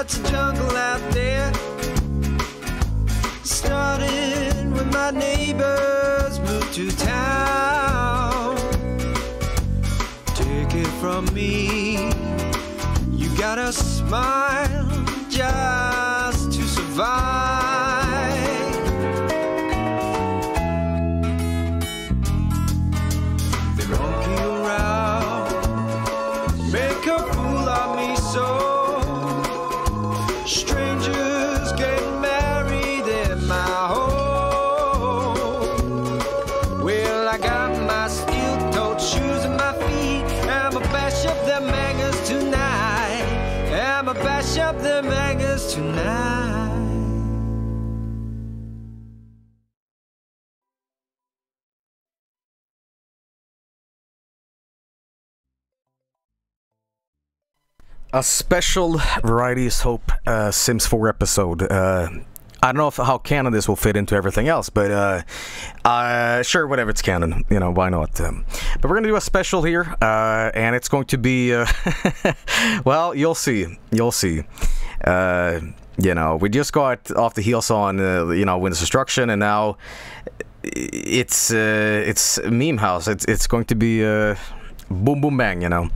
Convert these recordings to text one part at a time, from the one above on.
it's a jungle out there. Started when my neighbors moved to town. Take it from me, you gotta smile just to survive. A special Variety Is Hope uh, Sims 4 episode. Uh, I don't know if, how canon this will fit into everything else, but uh, uh, sure, whatever, it's canon. You know, why not? Um, but we're going to do a special here, uh, and it's going to be, uh, well, you'll see. You'll see. Uh, you know, we just got off the heels on, uh, you know, Windows Destruction, and now it's it's meme house. It's it's going to be boom boom bang, you know.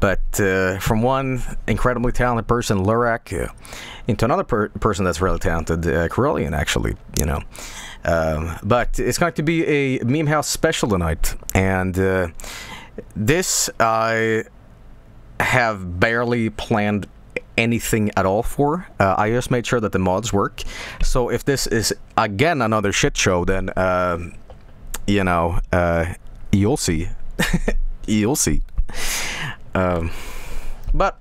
But uh, from one incredibly talented person, Lurak, uh, into another per- person that's really talented, uh, actually, you know. Um, but it's going to be a meme house special tonight, and uh, this I have barely planned anything at all for. Uh, I just made sure that the mods work. So if this is again another shit show, then um, you know uh, you'll see. you'll see. Um, but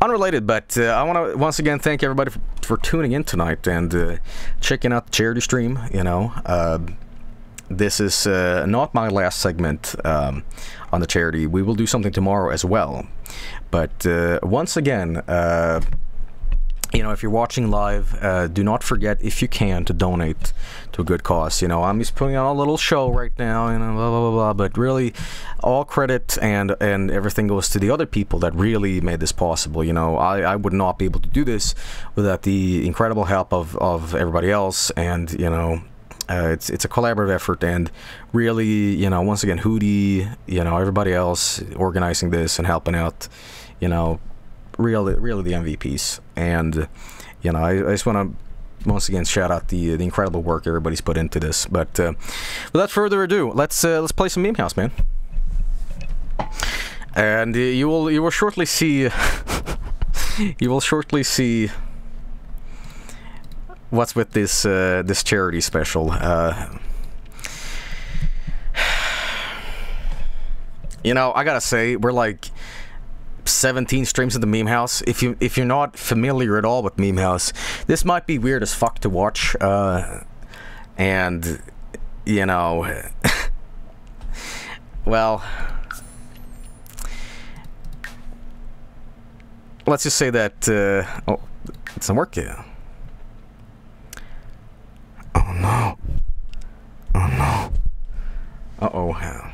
unrelated, but uh, I want to once again thank everybody for, for tuning in tonight and uh, checking out the charity stream. You know, uh, this is uh, not my last segment um, on the charity. We will do something tomorrow as well. But uh, once again, uh, you know, if you're watching live, uh, do not forget, if you can, to donate to a good cause. You know, I'm just putting on a little show right now, you know, blah blah blah. blah but really, all credit and and everything goes to the other people that really made this possible. You know, I, I would not be able to do this without the incredible help of of everybody else, and you know. Uh, it's it's a collaborative effort, and really, you know, once again, Hootie, you know, everybody else organizing this and helping out, you know, really, really the MVPs. And you know, I, I just want to once again shout out the the incredible work everybody's put into this. But uh, without further ado, let's uh, let's play some meme house, man. And uh, you will you will shortly see you will shortly see what's with this uh, this charity special. Uh, you know, I gotta say, we're like 17 streams of the meme house. If you if you're not familiar at all with meme house this might be weird as fuck to watch uh, and you know well let's just say that uh, oh it doesn't work yet oh no. Oh no. Uh-oh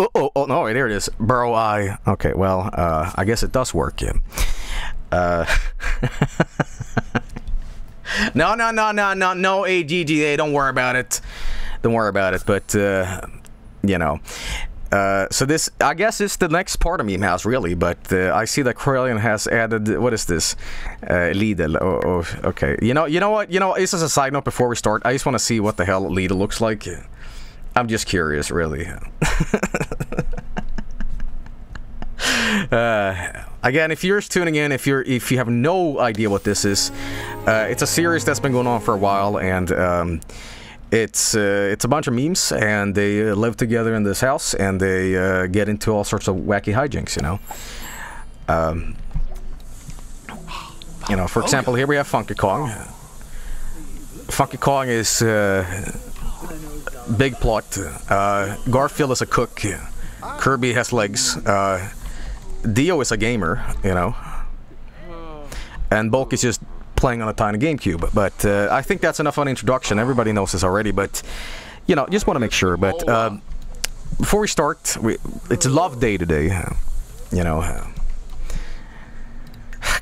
Oh, oh, oh, no, there it is. Bro, I. Okay, well, uh, I guess it does work, yeah. Uh, no, no, no, no, no, no, AGGA, don't worry about it. Don't worry about it, but, uh, you know. Uh, so this, I guess, is the next part of Meme House, really. But uh, I see that Corellian has added. What is this? Uh, Lidl. Oh, oh, okay. You know, you know what? You know, this is a side note before we start. I just want to see what the hell Lidl looks like. I'm just curious, really. uh, again, if you're just tuning in, if you're if you have no idea what this is, uh, it's a series that's been going on for a while, and um, it's uh, it's a bunch of memes, and they uh, live together in this house, and they uh, get into all sorts of wacky hijinks. You know. Um, you know, for example, here we have Funky Kong. Funky Kong is uh, big plot. Uh, Garfield is a cook. Kirby has legs. Uh, Dio is a gamer, you know. And Bulk is just playing on a tiny GameCube. But uh, I think that's enough of an introduction. Everybody knows this already, but, you know, just want to make sure. But uh, before we start, we, it's a Love Day today. You know.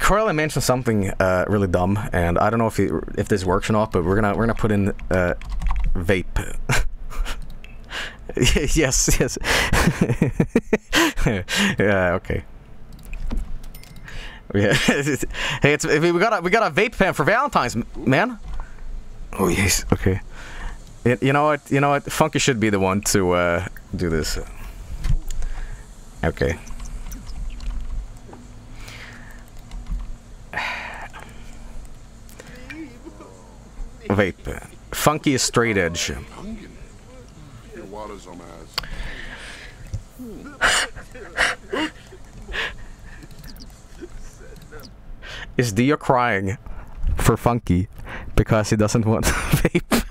Corley mentioned something uh, really dumb, and I don't know if it, if this works or not, but we're gonna we're gonna put in uh, vape. yes, yes. yeah, okay. Yeah. hey, it's we got a we got a vape pen for Valentine's, man. Oh yes, okay. It, you know what? You know what? Funky should be the one to uh, do this. Okay. Vape. Funky is straight edge. Your water's on my ass. Is Dio crying for Funky because he doesn't want to vape?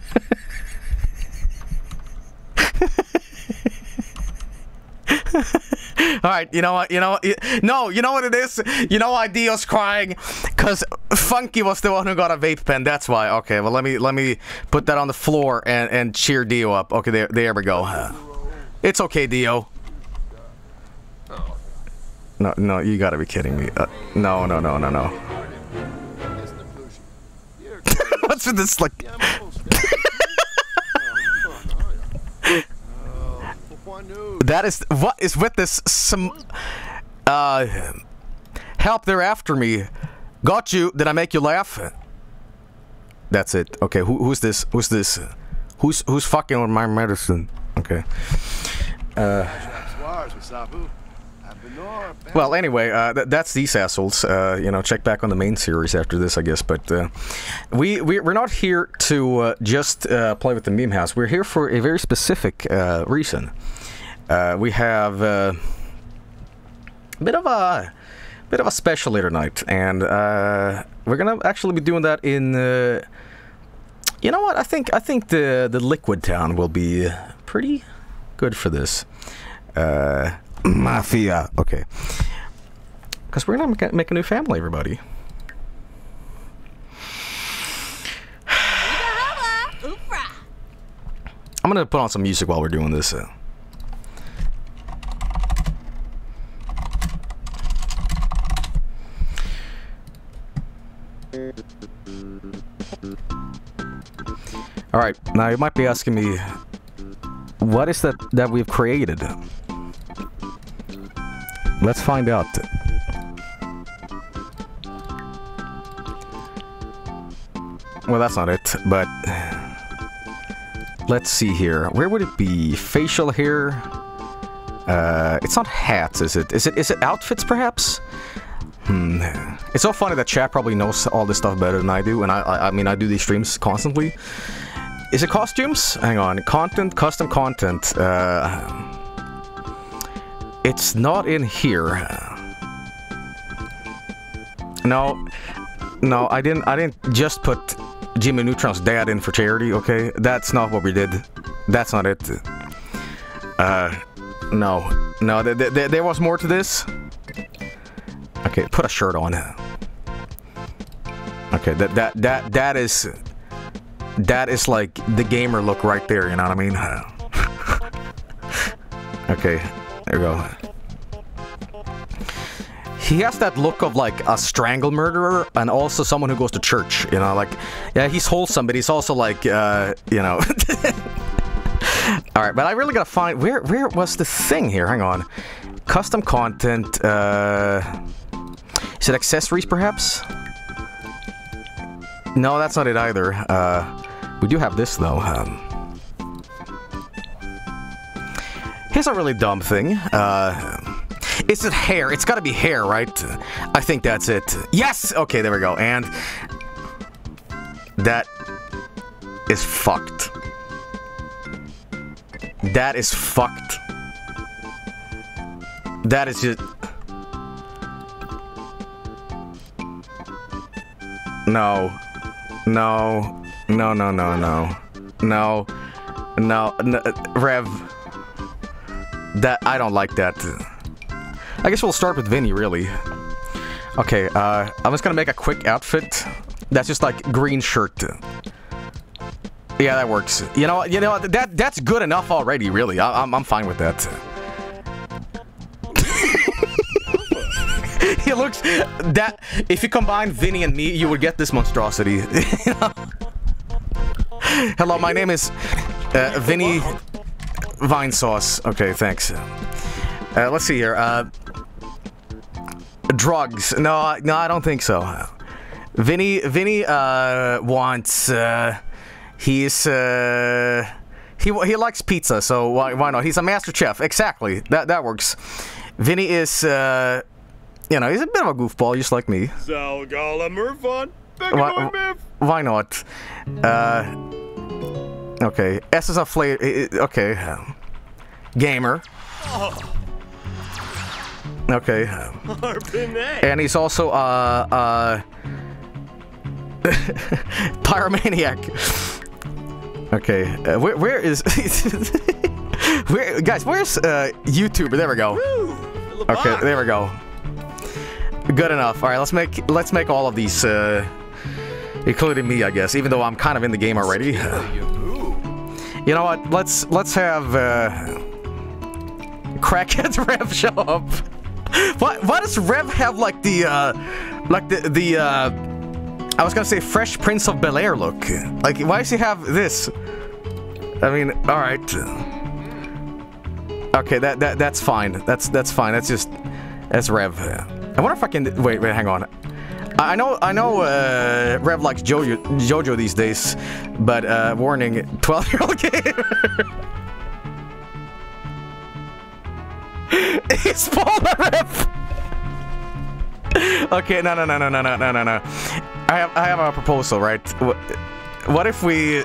All right, you know what? You know what? No, you know what it is? You know why Dio's crying? Cuz Funky was the one who got a vape pen. That's why. Okay, well let me let me put that on the floor and and cheer Dio up. Okay, there there we go. It's okay, Dio. No, no, you got to be kidding me. Uh, no, no, no, no, no. With this like That is what is with this some uh help they're after me. Got you. Did I make you laugh? That's it. Okay, who, who's this? Who's this? Who's who's fucking with my medicine? Okay. Well, anyway, uh, th- that's these assholes. Uh, you know, check back on the main series after this, I guess. But uh, we, we we're not here to uh, just uh, play with the meme house. We're here for a very specific uh, reason. We have a bit of a bit of a special here night, and we're gonna actually be doing that in. You know what? I think I think the the Liquid Town will be pretty good for this. Uh, mafia. Okay. Because we're gonna make a, new family, everybody. I'm gonna put on some music while we're doing this. Uh. All right, now you might be asking me, what is that that we've created? Let's find out. Well, that's not it, but let's see here. Where would it be? Facial hair? Uh, it's not hats, is it? Is it? Is it outfits, perhaps? Hmm. It's so funny that chat probably knows all this stuff better than I do, and I, I, I mean, I do these streams constantly. Is it costumes? Hang on. Content, custom content. Uh, it's not in here. No, no, I didn't. I didn't just put Jimmy Neutron's dad in for charity. Okay, that's not what we did. That's not it. Uh, no, no. Th th th there was more to this. Okay, put a shirt on. Okay, that that that that is that is like the gamer look right there. You know what I mean? okay, there we go. He has that look of like a strangle murderer and also someone who goes to church. You know, like yeah, he's wholesome, but he's also like uh, you know. All right, but I really gotta find where where was the thing here? Hang on, custom content. Uh, is it accessories, perhaps? No, that's not it either. Uh, we do have this though. Um, here's a really dumb thing. Uh, is it hair? It's gotta be hair, right? I think that's it. Yes! Okay, there we go. And that is fucked. That is fucked. That is just. No. No. No, no, no, no. No. No. no. Rev. That. I don't like that. I guess we'll start with Vinny, really. Okay, uh, I'm just gonna make a quick outfit. That's just like green shirt. Yeah, that works. You know, you know that that's good enough already. Really, I, I'm I'm fine with that. he looks that if you combine Vinny and me, you would get this monstrosity. Hello, my name is uh, Vinny Vinesauce. Okay, thanks. Uh, let's see here. Uh, drugs? No, no, I don't think so. Vinny, Vinny uh, wants. Uh, he's. Uh, he he likes pizza, so why why not? He's a master chef. Exactly. That that works. Vinny is. Uh, you know, he's a bit of a goofball, just like me. Sal Galamurfon. Why, why not? Uh, okay. S is a flavor. Okay. Gamer. Okay. And he's also uh uh pyromaniac. Okay. Uh, where where is where guys? Where's uh YouTuber? There we go. Okay, there we go. Good enough. All right, let's make let's make all of these, uh, including me, I guess. Even though I'm kind of in the game already. You know what? Let's let's have uh, Crackhead Rev show up. Why why does Rev have like the uh, like the the uh, I was gonna say Fresh Prince of Bel Air look? Like why does he have this? I mean, all right. Okay, that that that's fine. That's that's fine. That's just that's Rev. I wonder if I can wait. Wait, hang on. I know I know uh, Rev likes Jojo Jojo these days, but uh, warning, 12 year old gamer. He's Paul Rev. Okay, no, no, no, no, no, no, no, no, no. I have I have a proposal, right? What, what if we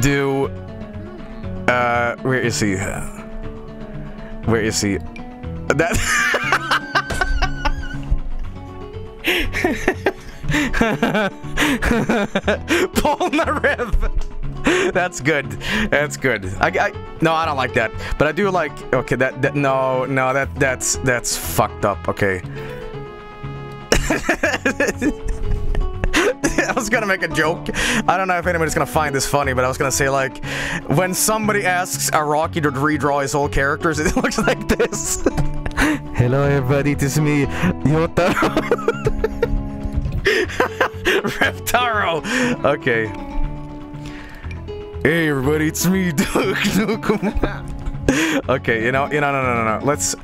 do? Uh, where is he? Where is he? That. Polnarev. That's good. That's good. I, I no, I don't like that. But I do like. Okay, that that no no that that's that's fucked up. Okay. I was gonna make a joke. I don't know if anybody's gonna find this funny, but I was gonna say like, when somebody asks Araki to redraw his old characters, it looks like this. Hello everybody, it is me, Jotaro. Reptaro. Okay. Hey everybody, it's me, Duke Nukem. okay, you know, you know, no, no, no, no. Let's,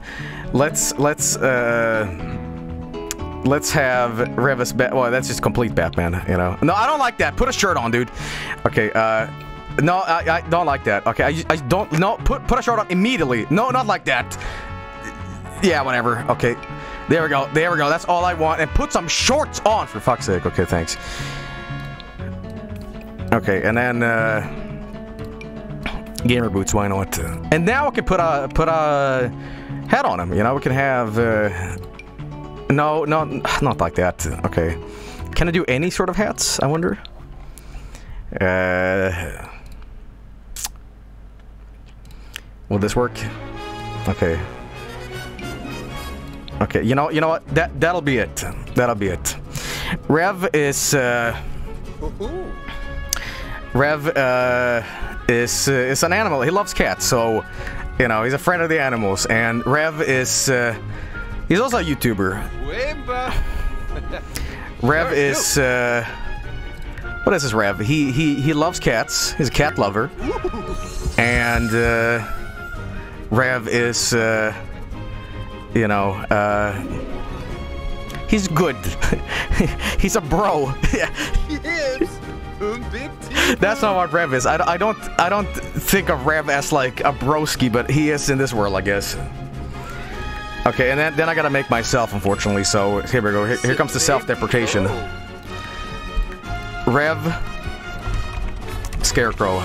let's, let's, uh. Let's have Revis Bat. Well, that's just complete Batman, you know. No, I don't like that. Put a shirt on, dude. Okay, uh. No, I, I don't like that. Okay, I, I don't. No, put put a shirt on immediately. No, not like that. Yeah, whatever. Okay. There we go. There we go. That's all I want. And put some shorts on, for fuck's sake. Okay, thanks. Okay, and then, uh... Gamer boots, why not? And now we can put a, put a hat on him, you know? We can have, uh... No, no, not like that. Okay. Can I do any sort of hats, I wonder? Uh... Will this work? Okay. Okay, you know, you know what? That that'll be it. That'll be it. Rev is uh, Rev uh, is uh, is an animal. He loves cats, so you know he's a friend of the animals. And Rev is uh, he's also a YouTuber. Rev is uh, what is this? Rev? He he he loves cats. He's a cat lover. And uh, Rev is. Uh, you know, uh, he's good. he's a bro. That's not what Rev is. I, I don't I don't think of Rev as like a broski, but he is in this world, I guess. Okay, and then, then I gotta make myself, unfortunately, so here we go. Here, here comes the self-deprecation. Rev Scarecrow.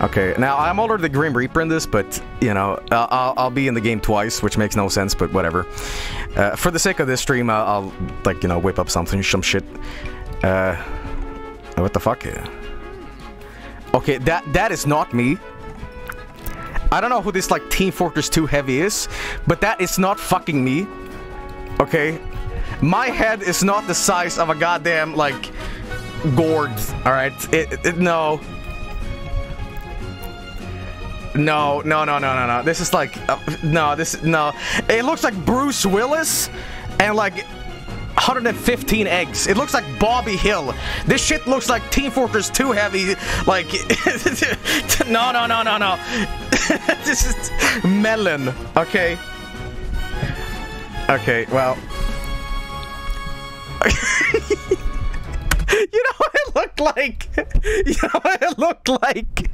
Okay, now I'm older than Grim Reaper in this, but, you know, uh, I'll, I'll be in the game twice, which makes no sense, but whatever. Uh, for the sake of this stream, I'll, I'll, like, you know, whip up something, some shit. Uh, what the fuck? Okay, that that is not me. I don't know who this, like, Team Fortress 2 Heavy is, but that is not fucking me. Okay? My head is not the size of a goddamn, like, gourd, alright? It, it, no. No, no, no, no, no, no. This is like, uh, no, this, no. It looks like Bruce Willis and like 115 eggs. It looks like Bobby Hill. This shit looks like Team Fortress 2 heavy. Like, no, no, no, no, no. this is melon. Okay. Okay, well. you know what it looked like? You know what it looked like?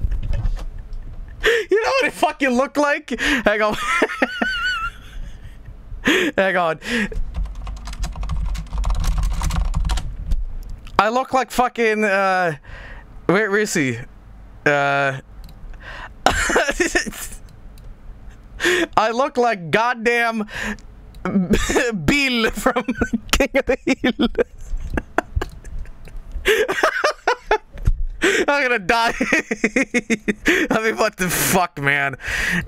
You know what it fucking looked like? Hang on. Hang on. I look like fucking uh where, is he? Uh I look like goddamn Bill from King of the Hill. I'm gonna die. I mean, what the fuck, man?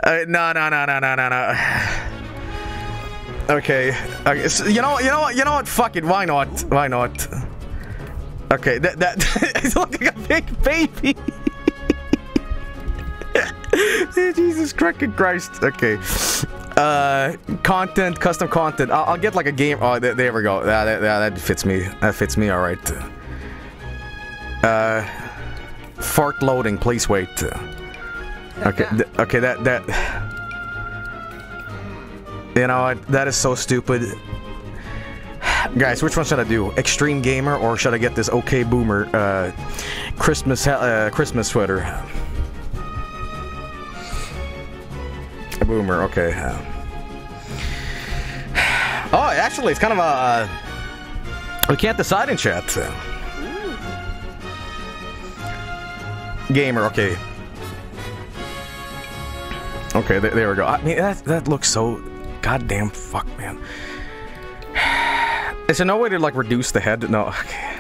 Uh, no, no, no, no, no, no, no. Okay. Okay. So, you know. You know what? You know what? Fuck it. Why not? Why not? Okay. That that it's looking like a big baby. Jesus fucking Christ. Okay. Uh, content, custom content. I'll, I'll get like a game. Oh, there, there we go. That, that, that fits me. That fits me. All right. Uh, fart loading. Please wait. Okay. th- okay. That that. You know what? That is so stupid. Guys, which one should I do? Extreme gamer or should I get this OK Boomer uh, Christmas uh, Christmas sweater? A Boomer. Okay. Oh, actually, it's kind of a. Uh, we can't decide in chat. Gamer. Okay. Okay, there, there we go. I mean, that that looks so goddamn fuck, man. Is there no way to like reduce the head? No. Okay.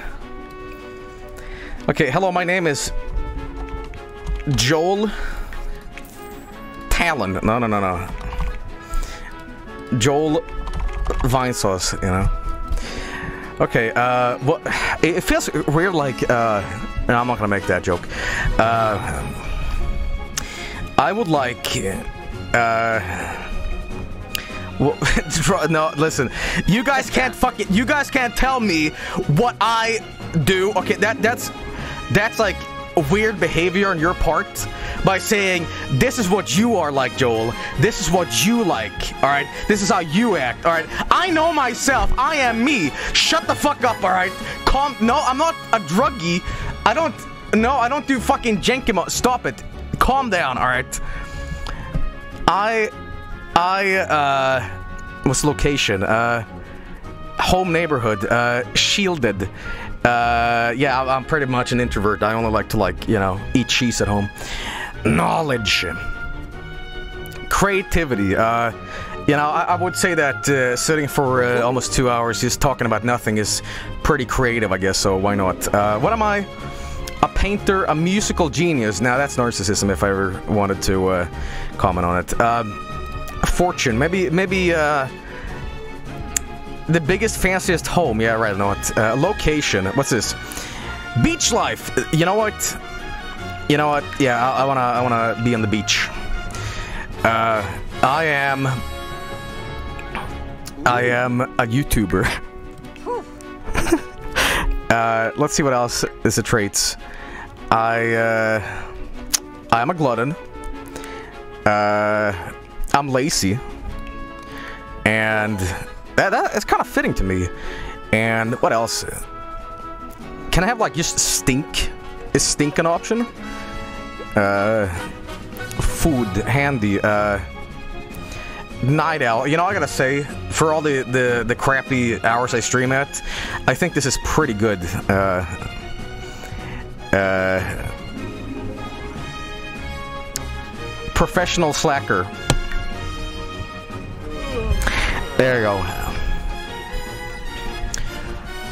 Okay. Hello, my name is Joel Talon. No, no, no, no. Joel Vinesauce. You know. Okay. Uh, what? It, it feels weird. Like, uh, no, I'm not gonna make that joke. Uh, I would like. Uh. Well, no, listen. You guys can't fucking. You guys can't tell me what I do. Okay, that that's that's like weird behavior on your part by saying this is what you are like, Joel. This is what you like. All right. This is how you act. All right. I know myself. I am me. Shut the fuck up. All right. Calm. No, I'm not a druggie. I don't. No, I don't do fucking Jenkimo. Stop it. Calm down. All right. I I, uh, what's location? Uh, home neighborhood, uh, shielded. Uh, yeah, I'm pretty much an introvert. I only like to, like, you know, eat cheese at home. Knowledge. Creativity. Uh, you know, I, I would say that uh, sitting for uh, almost two hours just talking about nothing is pretty creative, I guess, so why not? Uh, what am I? A painter, a musical genius. Now, that's narcissism if I ever wanted to uh, comment on it. Um, fortune. Maybe maybe uh the biggest fanciest home. Yeah, right. No, it's, uh, location. What's this? Beach life. Uh, You know what? You know what? Yeah, I, I wanna I wanna be on the beach. Uh, I am. I am a YouTuber. uh, let's see what else is the traits. I uh, I'm a glutton. Uh, I'm lazy, and that, that it's kind of fitting to me. And what else? Can I have like just stink? Is stink an option? Uh, food handy. Uh, night owl. You know, I gotta say, for all the the the crappy hours I stream at, I think this is pretty good. Uh, uh, professional slacker. There you go.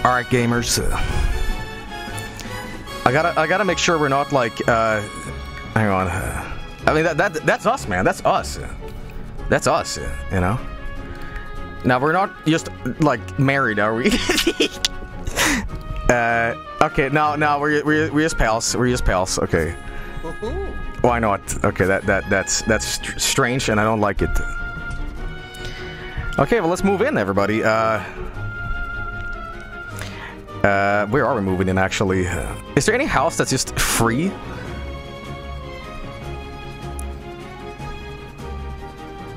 All right, gamers. I gotta, I gotta make sure we're not like. Uh, hang on. I mean, that, that, that's us, man. That's us. That's us. You know. Now we're not just like married, are we? uh, okay. No, no, we're we're we're just pals. We're just pals. Okay. Why not? Okay, that that that's that's str- strange, and I don't like it. Okay, well let's move in, everybody. Uh, uh, where are we moving in, actually? Is there any house that's just free?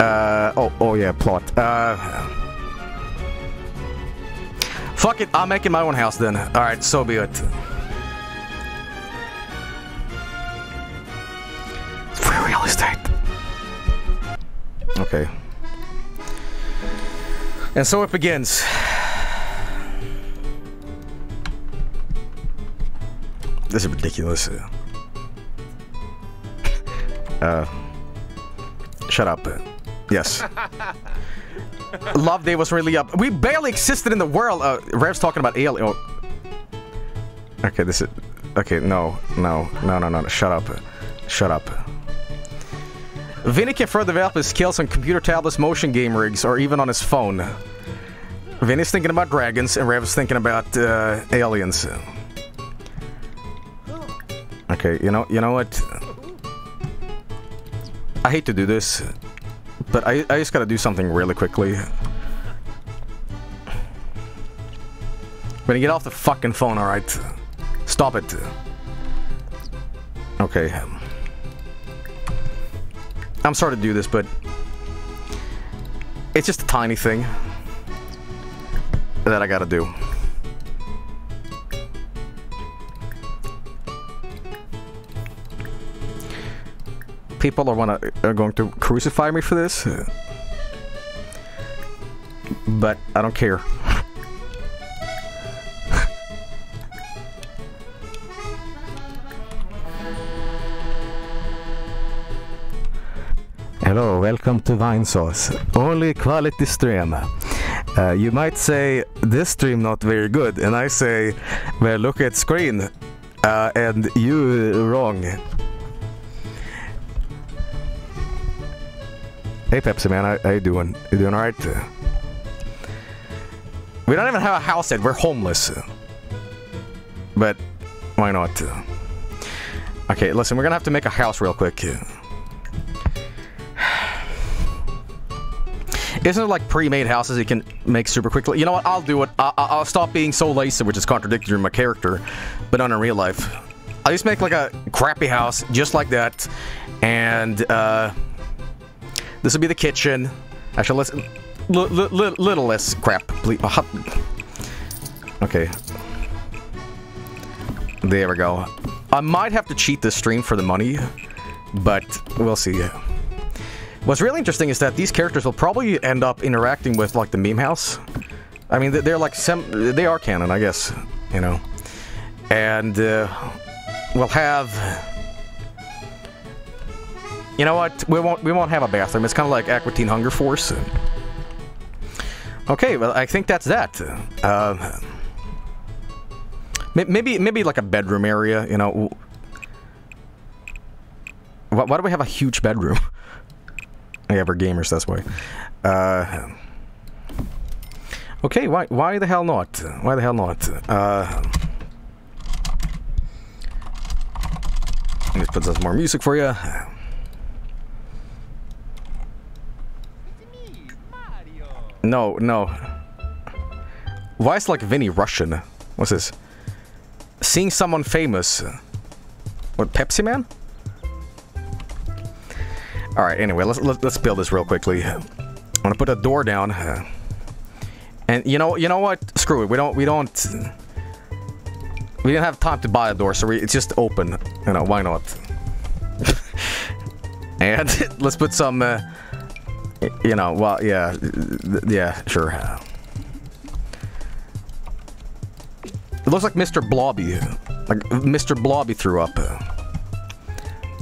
Uh, oh, oh yeah, plot. Uh, fuck it, I'm making my own house then. Alright, so be it. Free real estate. Okay. And so it begins. This is ridiculous. Uh, shut up. Yes. Love Day was really up. We barely existed in the world. Uh, Rev's talking about alien. Oh. Okay, this is. Okay, no, no, no, no, no. Shut up. Shut up. Vinny can further develop his skills on computer tablets, motion game rigs, or even on his phone. Vinny's thinking about dragons, and Rev's thinking about uh, aliens. Okay, you know, you know what? I hate to do this, but I, I just gotta do something really quickly. When you get off the fucking phone, alright? Stop it. Okay. I'm sorry to do this, but it's just a tiny thing that I gotta do. People are wanna are going to crucify me for this, but I don't care. Hello, welcome to Vinesauce. Only quality stream. Uh, you might say this stream not very good, and I say, well, look at screen, uh, and you wrong. Hey Pepsi man, how, how you doing? You doing alright? We don't even have a house yet, we're homeless. But, why not? Okay, listen, we're gonna have to make a house real quick. Isn't it like pre-made houses you can make super quickly? You know what? I'll do it. I will stop being so lazy, which is contradictory in my character, but not in real life. I'll just make like a crappy house, just like that, and uh, this will be the kitchen. Actually, let's little less crap, please. Okay. There we go. I might have to cheat this stream for the money, but we'll see. What's really interesting is that these characters will probably end up interacting with, like, the meme house. I mean, they're like, sem they are canon, I guess, you know. And, uh, we'll have... You know what? We won't, we won't have a bathroom. It's kind of like Aqua Teen Hunger Force. Okay, well, I think that's that. Uh, maybe, maybe like a bedroom area, you know. Why, why do we have a huge bedroom? we have our gamers, that's why. Uh, okay, why why the hell not? Why the hell not? Uh, let me put some more music for you. No, no. Why is like Vinny Russian? What's this? Seeing someone famous. What, Pepsi Man? All right. Anyway, let's let's build this real quickly. I'm gonna put a door down, and you know you know what? Screw it. We don't we don't we didn't have time to buy a door, so we, it's just open. You know why not? and let's put some. Uh, you know, well, yeah, yeah, sure. It looks like Mr. Blobby. Like Mr. Blobby threw up.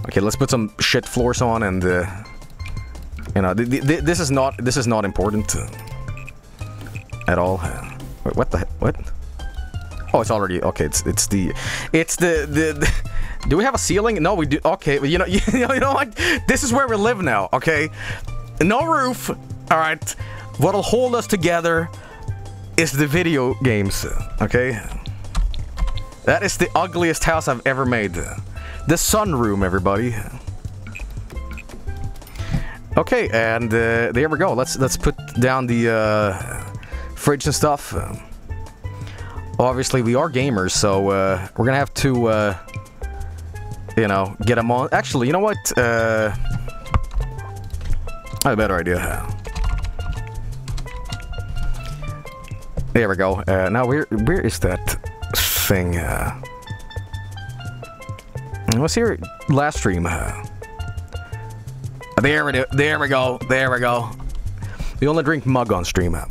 Okay, let's put some shit floors on and uh, you know, th th this is not this is not important at all. Wait, what the what? Oh, it's already okay. It's it's the it's the the. the do we have a ceiling? No, we do. Okay, you know, you know, you know what? This is where we live now. Okay, no roof. All right. What'll hold us together is the video games. Okay. That is the ugliest house I've ever made. The sunroom, everybody. Okay, and uh, there we go. Let's let's put down the uh, fridge and stuff. Obviously, we are gamers, so uh, we're gonna have to, uh, you know, get them on. Actually, you know what? Uh, I have a better idea. There we go. Uh, now, where where is that thing? Uh, was here last stream? Uh, there we do. There we go. There we go. We only drink mug on stream. Uh,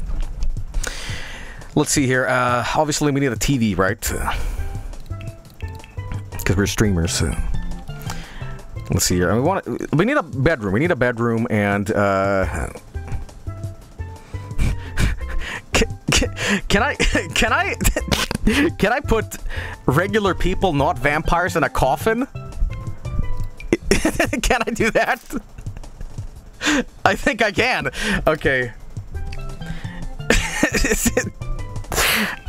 let's see here. Uh, obviously, we need a TV, right? Because we're streamers. Uh, let's see here. We want. We need a bedroom. We need a bedroom and. Uh, can I can I can I put regular people, not vampires, in a coffin? can I do that? I think I can. Okay.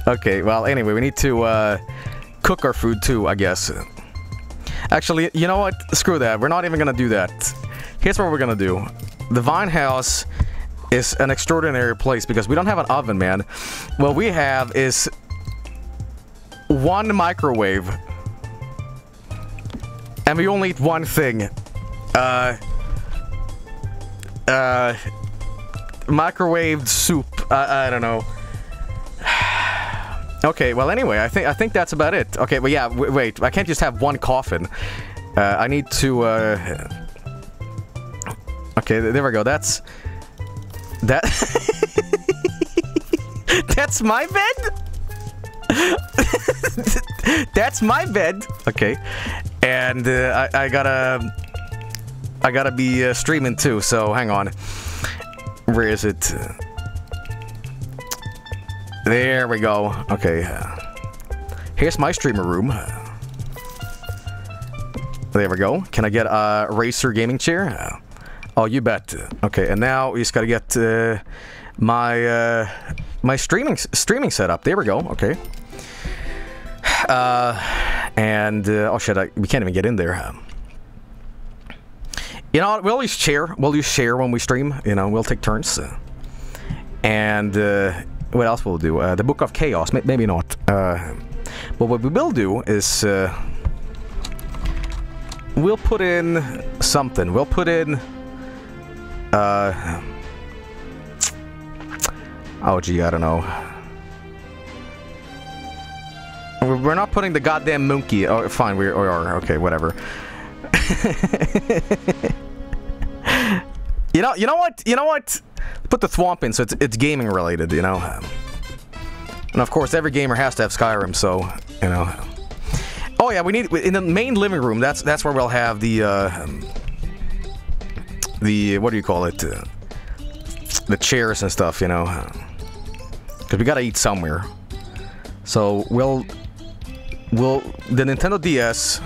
okay, well, anyway, we need to uh, cook our food too, I guess. Actually, you know what? Screw that. We're not even gonna do that. Here's what we're gonna do. The Vine House is an extraordinary place because we don't have an oven, man. What we have is one microwave. And we only eat one thing. Uh... Uh... Microwaved soup. I, I don't know. Okay, well anyway, I think I think that's about it. Okay, well yeah, wait, I can't just have one coffin. Uh, I need to, uh... Okay, there we go, that's... That... That's my bed? That's my bed. Okay. And uh, I, I, gotta... I gotta be uh, streaming too, so hang on. Where is it? There we go. Okay. Here's my streamer room. There we go. Can I get a Razer gaming chair? Oh, you bet. Okay, and now we just gotta get uh, my uh, my streaming streaming setup. There we go. Okay. Uh, and uh, oh shit, I, we can't even get in there. You know, we'll use share. We'll use share when we stream. You know, we'll take turns. and uh, what else will we do? Uh, the Book of Chaos. maybe not. Uh, but what we will do is uh, we'll put in something. We'll put in. Uh, oh gee, I don't know. We're not putting the goddamn monkey. Oh, fine, we are. Okay, whatever. you know, you know what? You know what? Put the thwomp in, so it's it's gaming related. You know, and of course, every gamer has to have Skyrim, so you know. Oh yeah, we need in the main living room. That's that's where we'll have the. Uh, the what do you call it? The chairs and stuff, you know, because we gotta eat somewhere. So we'll we'll the Nintendo DS,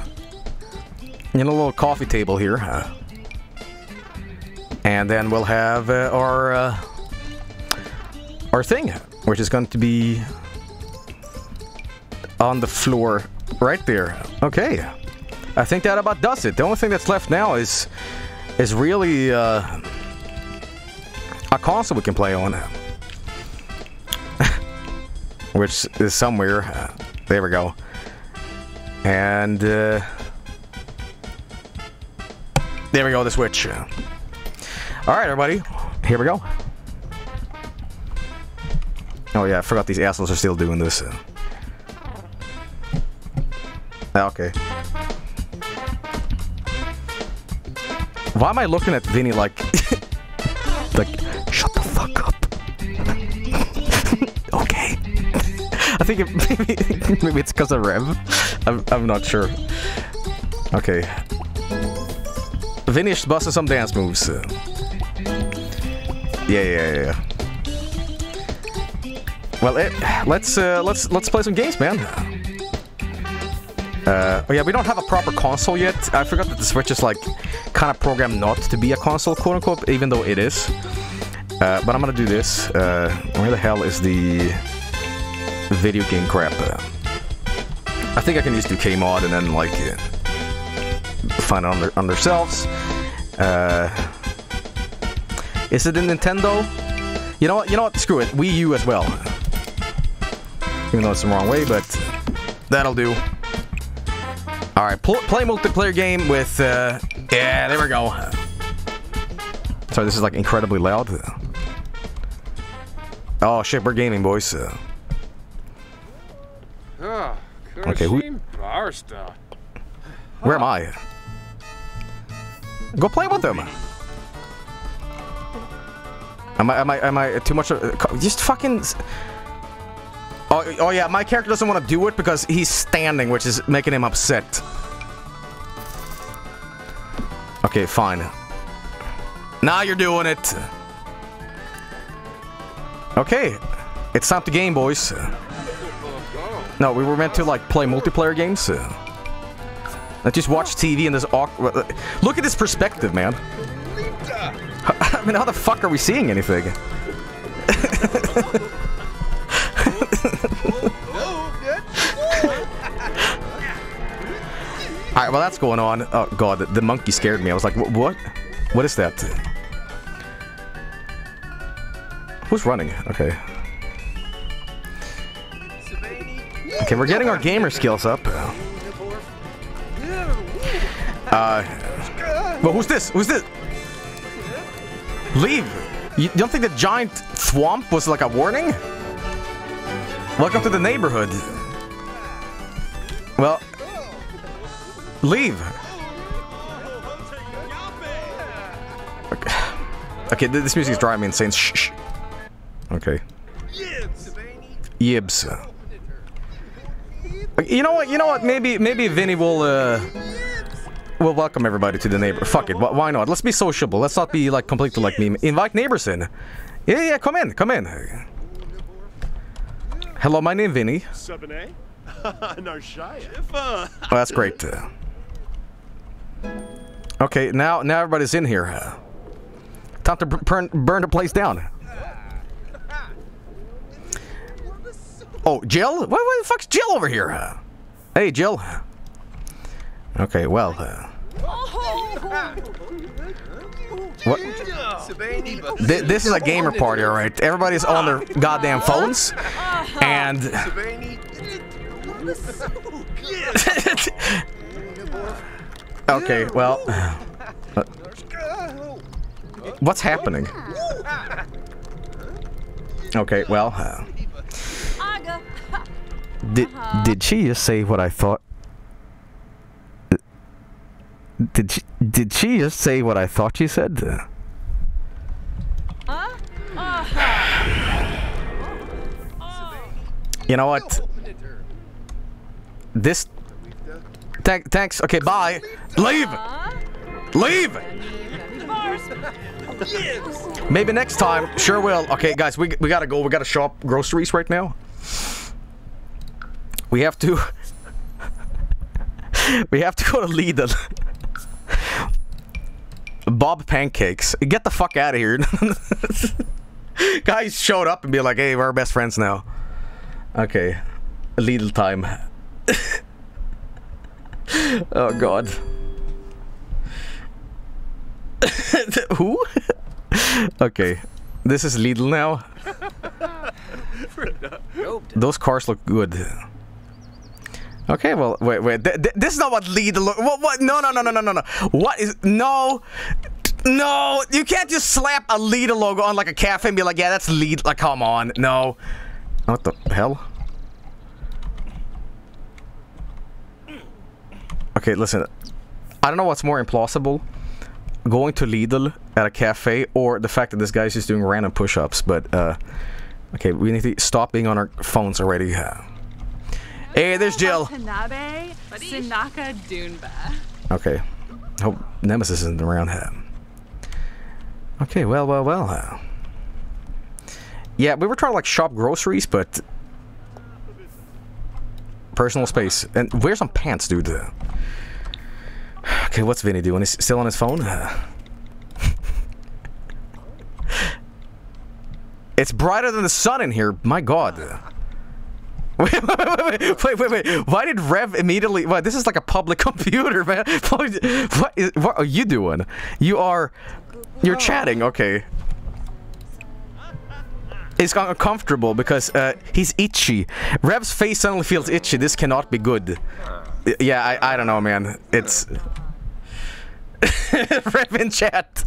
know, a little coffee table here, uh, and then we'll have uh, our uh, our thing, which is going to be on the floor right there. Okay, I think that about does it. The only thing that's left now is is really uh, a console we can play on. Which is somewhere. Uh, there we go. And uh, there we go, the Switch. Alright, everybody. Here we go. Oh yeah, I forgot these assholes are still doing this. Uh, ah, okay. Why am I looking at Vinny like... like, shut the fuck up. okay. I think it, maybe, maybe it's because of Rev. I'm, I'm not sure. Okay. Vinny's busting some dance moves. Yeah, yeah, yeah. Well, it, let's uh, let's let's play some games, man. Uh, oh yeah, we don't have a proper console yet. I forgot that the Switch is like kind of programmed not to be a console, quote unquote, even though it is. Uh, but I'm gonna do this. Uh, where the hell is the video game crap? I think I can use 2Kmod and then like find it under under selves. Uh, Is it a Nintendo? You know what? You know what? Screw it. Wii U as well. Even though it's the wrong way, but that'll do. All right, pl play multiplayer game with. Uh, yeah, there we go. Sorry, this is like incredibly loud. Oh shit, we're gaming, boys. Uh, Oh, Okay, who- where am I? Go play with them. Am I? Am I? Am I too much? Of, uh, just fucking. Oh, oh yeah, my character doesn't want to do it because he's standing, which is making him upset. Okay, fine. Now you're doing it. Okay, it's time to game, boys. No, we were meant to like play multiplayer games. Not just watch TV in this awkward. Look at this perspective, man. I mean, how the fuck are we seeing anything? Alright, well that's going on. Oh god, the, the monkey scared me. I was like, what? What is that? Who's running? Okay. Okay, we're getting our gamer skills up. Uh, well, who's this? Who's this? Leave! You don't think the giant thwomp was like a warning? Welcome to the neighborhood. Well, leave. Okay, okay this music is driving me insane. Shh. shh. Okay. Yibs. You know what? You know what? Maybe maybe Vinny will uh will welcome everybody to the neighbor. Fuck it. Why not? Let's be sociable. Let's not be like completely like me. Invite neighbors in. Yeah, yeah. Come in. Come in. Hello, my name Vinny. Sabine? Narshaya. Oh, that's great. Uh, Okay, now now everybody's in here. Uh, Time to burn burn the place down. Oh, Jill? What, what the fuck's Jill over here? Uh, hey, Jill. Okay, well. Uh, what? Th- this is a gamer party, all right. Everybody's on their goddamn phones, and okay, well, uh, what's happening? Okay, well, uh, did did she just say what I thought? Did she, did she just say what I thought she said? You know what? This. Thank, thanks. Okay, bye. Leave. Leave. Maybe next time. Sure will. Okay, guys, we we gotta go. We gotta shop groceries right now. We have to. we have to go to Lidl. Bob Pancakes. Get the fuck out of here. Guys showed up and be like, hey, we're best friends now. Okay. Lidl time. oh god. Who? okay. This is Lidl now. Those cars look good. Okay, well, wait, wait. Th- th- this is not what Lidl look. What? What? No, no, no, no, no, no, no. What is? No, no. You can't just slap a Lidl logo on like a cafe and be like, yeah, that's Lidl. Like, come on, no. What the hell? Okay, listen. I don't know what's more implausible. Going to Lidl at a cafe or the fact that this guy's just doing random push-ups, but uh okay, we need to stop being on our phones already. Hey, there's Jill. Tanabe Sinaka Dunba. Okay. Hope Nemesis isn't around. Here. Okay, well, well, well. uh. Yeah, we were trying to like shop groceries, but personal space. And wear some pants, dude. Okay, what's Vinny doing? He's still on his phone. It's brighter than the sun in here. My God. Wait, wait, wait, wait, wait, wait, wait. Why did Rev immediately? What? This is like a public computer, man. What is? What are you doing? You are, you're chatting. Okay. is uncomfortable because uh, he's itchy. Rev's face suddenly feels itchy. This cannot be good. Yeah, I, I don't know, man. It's Rev in chat.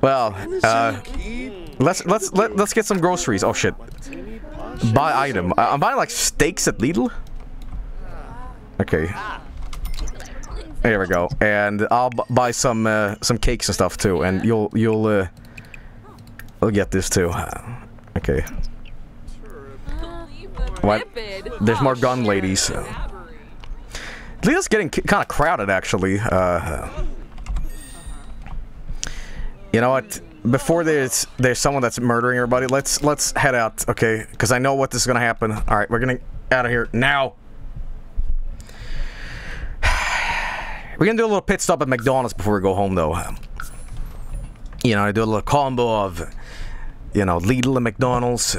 Well, uh, let's let's let, let's get some groceries. Oh shit. Buy item. I- I'm buying like steaks at Lidl. Okay. There we go. And I'll buy some uh, some cakes and stuff too. And you'll you'll uh, I'll get this too. Okay. What? There's more gun ladies. Lidl's getting kind of crowded actually. Uh, you know what? Before there's there's someone that's murdering everybody, let's let's head out, okay? Because I know what this is gonna happen. All right, we're gonna out of here now. We're gonna do a little pit stop at McDonald's before we go home, though. You know, I do a little combo of, you know, Lidl and McDonald's.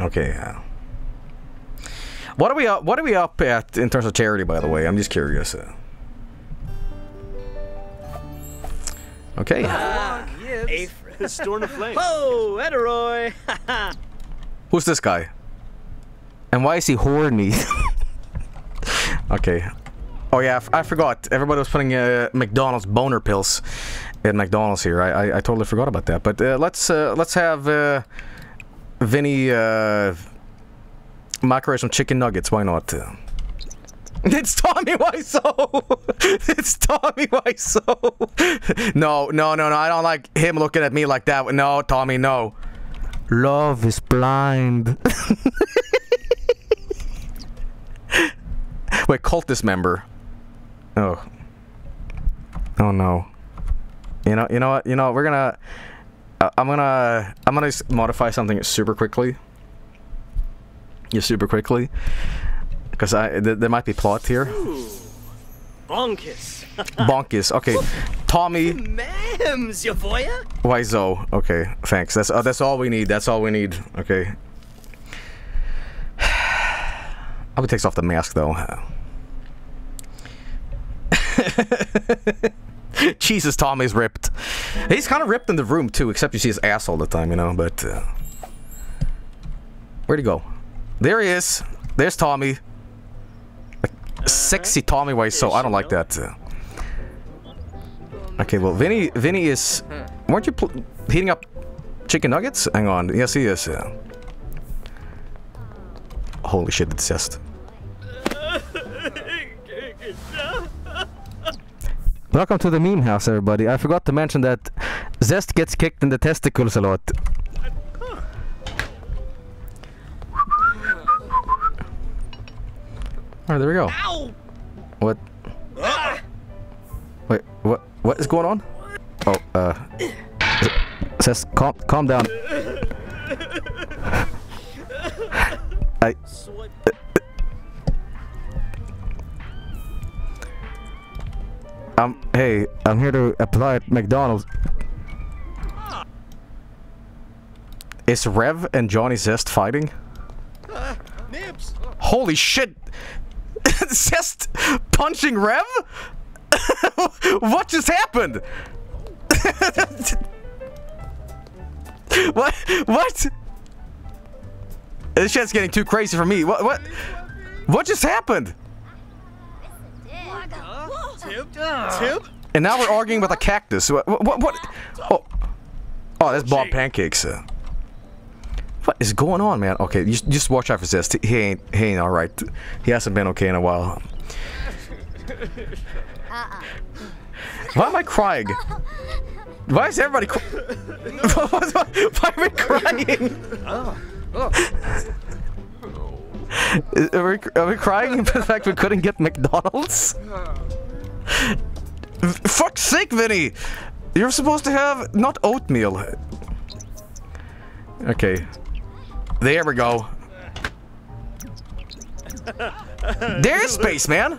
Okay. Uh, what are we up? What are we up at in terms of charity, by the way? I'm just curious. Okay. Storm of Flame. Oh, Eteroy! Who's this guy? And why is he horny? okay. Oh yeah, I f- I forgot. Everybody was putting uh, McDonald's boner pills in McDonald's here. I, I, I totally forgot about that. But uh, let's uh, let's have uh, Vinny uh, microwave some chicken nuggets. Why not? It's Tommy Wiseau. it's Tommy Wiseau. no, no, no, no. I don't like him looking at me like that. No, Tommy, no. Love is blind. Wait, cultist member. Oh. Oh no. You know, you know what? You know, we're gonna. Uh, I'm gonna. I'm gonna modify something super quickly. Yeah, super quickly. Because I th- there might be plot here. Bonkus! Bonkis. Okay, Tommy Mams, your voya? Wiseau. Okay, thanks. That's uh, that's all we need. That's all we need. Okay. I he takes off the mask though. Jesus, Tommy's ripped. He's kind of ripped in the room too, except you see his ass all the time, you know. But uh, where'd he go? There he is. There's Tommy. Sexy Tommy Wiseau. I don't like that. Okay, well, Vinny, Vinny is. Weren't you heating up chicken nuggets? Hang on. Yes, he is. Holy shit! It's just. Welcome to the meme house, everybody. I forgot to mention that Zest gets kicked in the testicles a lot. Alright, there we go. Ow! What? Wait, what? What is going on? Oh, uh, Zest, calm, calm down. I. Swipe. Um, hey, I'm here to apply at McDonald's. Is Rev and Johnny Zest fighting? Nibs. Holy shit! Zest punching Rev? what just happened? what? What? This shit's getting too crazy for me. What? What? What just happened? Tip? Tip? And now we're arguing about a cactus. What? What? what, what? Oh, oh, that's Bob Pancakes. What is going on, man? Okay, you just, watch out for this. He ain't, he ain't all right. He hasn't been okay in a while. Uh-uh. Why am I crying? Why is everybody? Cr- why am I crying? Are we, are we crying in the fact we couldn't get McDonald's? Fuck's sake, Vinny! You're supposed to have not oatmeal. Okay. There we go. there is space, man.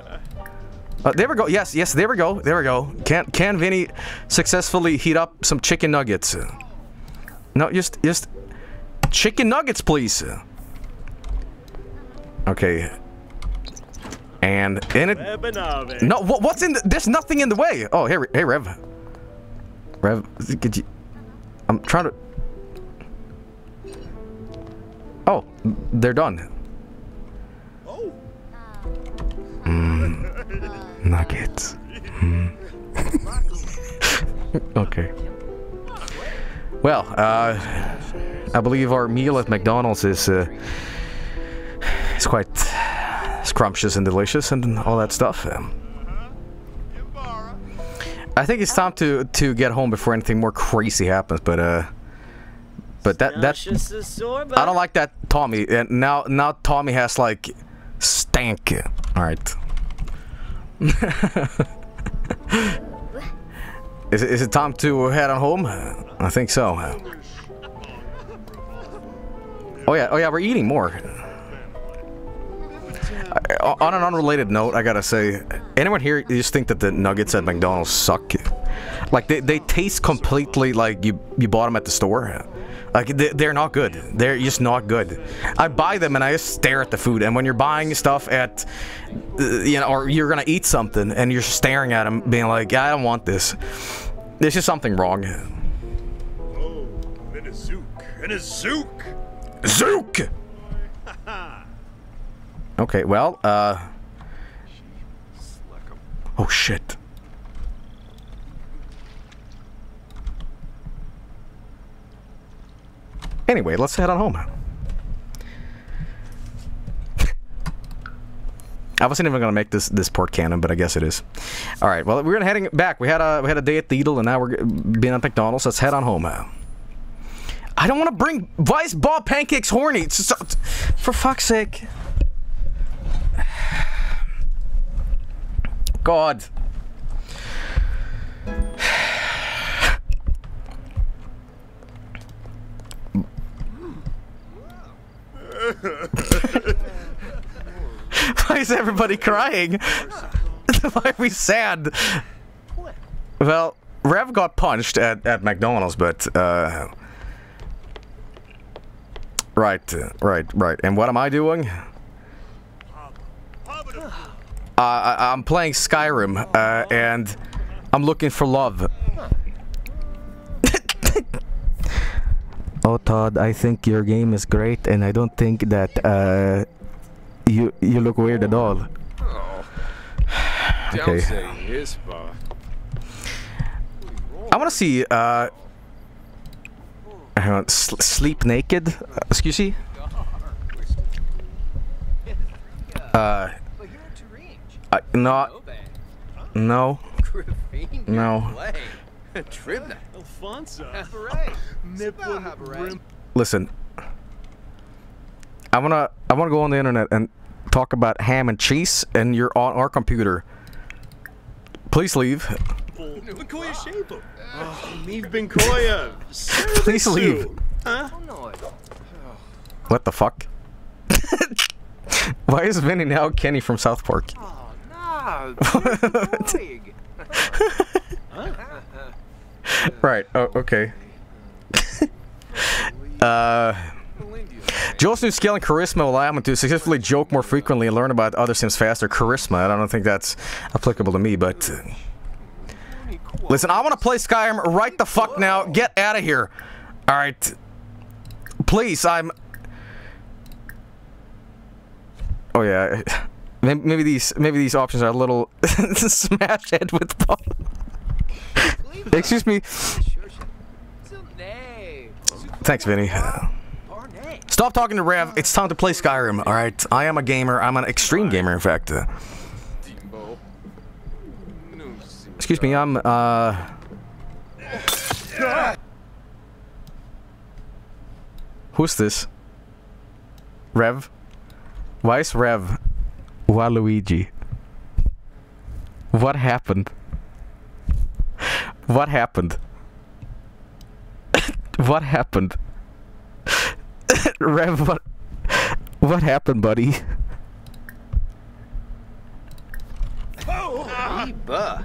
Uh, there we go. Yes, yes. There we go. There we go. Can can Vinny successfully heat up some chicken nuggets? No, just just chicken nuggets, please. Okay. And in it. No, what, what's in the, there's nothing in the way. Oh, hey, hey, Rev. Rev, could you? I'm trying to. They're done. Oh, Nuggets. Hmm. okay. Well, uh, I believe our meal at McDonald's is uh, is quite scrumptious and delicious and all that stuff. Um, I think it's time to to get home before anything more crazy happens. But uh, but that that Just a sore, I don't like that Tommy. And now now Tommy has like stank. All right. is, it, is it time to head on home? I think so. Oh yeah, oh yeah, we're eating more. Uh, On an unrelated note, I gotta say, anyone here you just think that the nuggets at McDonald's suck? Like they, they taste completely like you you bought them at the store. Like they, they're not good. They're just not good. I buy them and I just stare at the food. And when you're buying stuff at, uh, you know, or you're gonna eat something and you're staring at them, being like, I don't want this. There's just something wrong. Oh, and a zook. And a zook. Zook. Okay, well, uh. Oh shit. Anyway, let's head on home. I wasn't even gonna make this this port canon, but I guess it is. All right, well we're heading back. We had a we had a day at the Eagle, and now we're being at McDonald's. Let's head on home. I don't want to bring Vice Ball Pancakes horny. For fuck's sake. God. Why is everybody crying? Why are we sad? Well, Rev got punched at, at McDonald's, but uh, right, right, right. And what am I doing? Uh, I, I'm playing Skyrim, uh, and I'm looking for love. Oh, Todd, I think your game is great, and I don't think that uh, you you look weird at all. Don't Okay. say his bar. I want to see. Uh, hang on, sl- sleep naked. Uh, excuse me. Uh, I, no, no, no. Tribna. Alfonso. Nipple rim. Listen, I wanna I wanna go on the internet and talk about ham and cheese, and you're on our computer. Please leave. Koya Shaper. Leave oh, Benkoya. Please leave. Huh? What the fuck? Why is Vinny now Kenny from South Park? Right. Oh, okay. uh. Joel's new skill and charisma allow him to successfully joke more frequently and learn about other Sims faster. Charisma, I don't think that's applicable to me, but. uh, Listen, I want to play Skyrim right the fuck now. Get out of here. Alright. Please, I'm. Oh yeah, maybe, these maybe these options are a little smash head with. Excuse me. Thanks, Vinny. Stop talking to Rev. It's time to play Skyrim. All right, I am a gamer. I'm an extreme gamer, in fact. Excuse me. I'm uh. Who's this? Rev? Why is Rev Waluigi? What happened? What happened? what happened? Rev, what, what happened, buddy? Buh.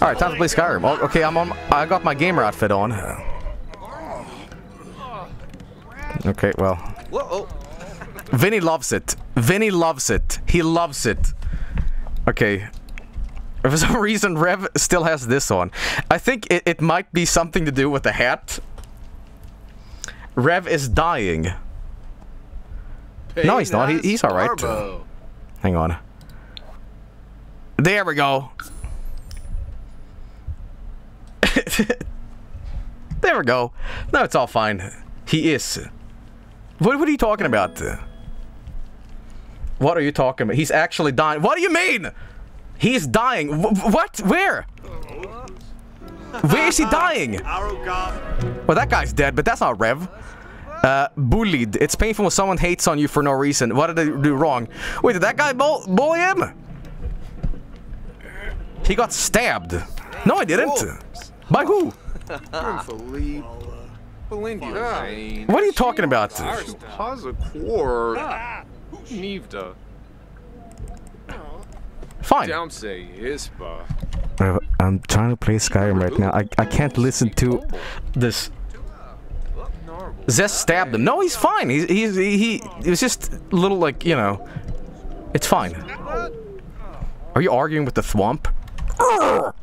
All right, time to play Skyrim. Oh, okay, I'm on. I got my gamer outfit on. Okay, well, Whoa. Vinny loves it. Vinny loves it. He loves it. Okay. For some reason, Rev still has this on. I think it, it might be something to do with the hat. Rev is dying. No, he's not. He- he's all right. Hang on. There we go. there we go. No, it's all fine. He is. What, what are you talking about? What are you talking about? He's actually dying. What do you mean? He's dying. Wh- what? Where? Where is he dying? Well, that guy's dead, but that's not Rev. Uh, bullied. It's painful when someone hates on you for no reason. What did they do wrong? Wait, did that guy bull bully him? He got stabbed. No, I didn't. By who? Philippe. What are you talking about? Pazaquor. Nivda. Fine. Damse Ispa. I'm trying to play Skyrim right now. I, I can't listen to this. Zest stabbed him. No, he's fine. He's, he's he, he it was just a little like you know. It's fine. Are you arguing with the thwomp?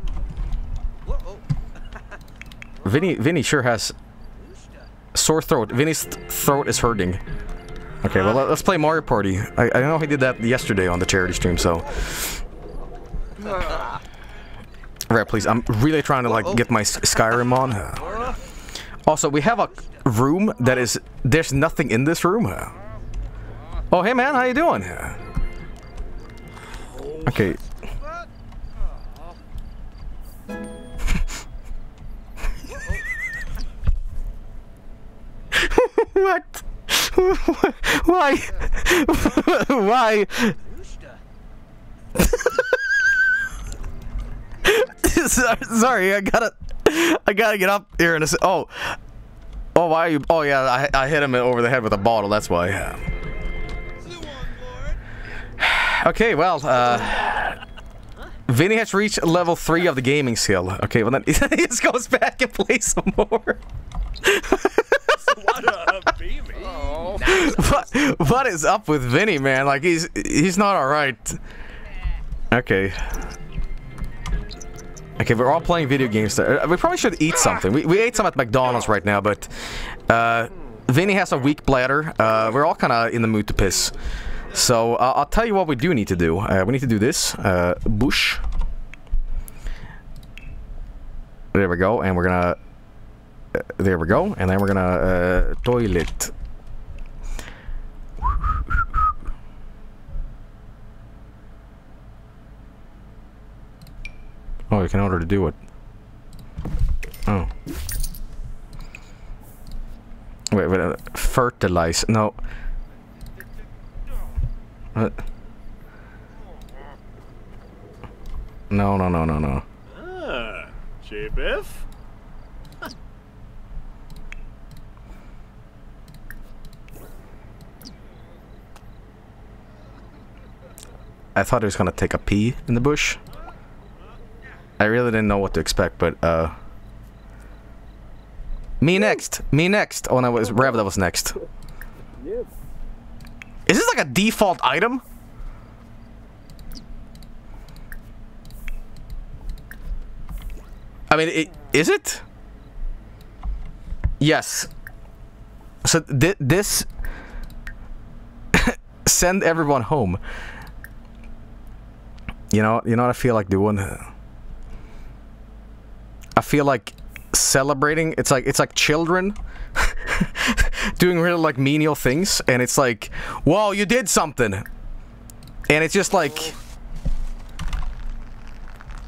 Vinny Vinny sure has sore throat. Vinny's th- throat is hurting. Okay, well let- let's play Mario Party. I, I know he did that yesterday on the charity stream, so. Right, please. I'm really trying to like get my Skyrim on. Also, we have a room that is there's nothing in this room. Oh, hey man, how you doing? Okay. what? Why? Why? So- Sorry, I gotta, I gotta get up here and s- oh, oh, why are you? Oh yeah, I, I hit him over the head with a bottle. That's why. Okay, well, uh, Vinny has reached level three of the gaming skill. Okay, well then he just goes back and plays some more. What a what, what is up with Vinny, man? Like he's he's not all right. Okay. Okay, we're all playing video games. Uh, We probably should eat something. We, we ate some at McDonald's right now, but uh, Vinny has a weak bladder. Uh, we're all kind of in the mood to piss. So uh, I'll tell you what we do need to do. Uh, we need to do this. Uh, bush. There we go, and we're gonna. Uh, there we go, and then we're gonna uh, toilet. Oh, you can order to do it. Oh. Wait, wait, uh, fertilize. No. What? No, no, no, no, no. Ah, J-Biff? I thought he was gonna take a pee in the bush. I really didn't know what to expect, but uh. Me next. Me next. Oh no, was Rev that was next. Is this like a default item? I mean, it, is it? Yes. So thi- this send everyone home. You know, you know what I feel like doing. I feel like celebrating. It's like it's like children doing really like menial things, and it's like, whoa, you did something, and it's just like,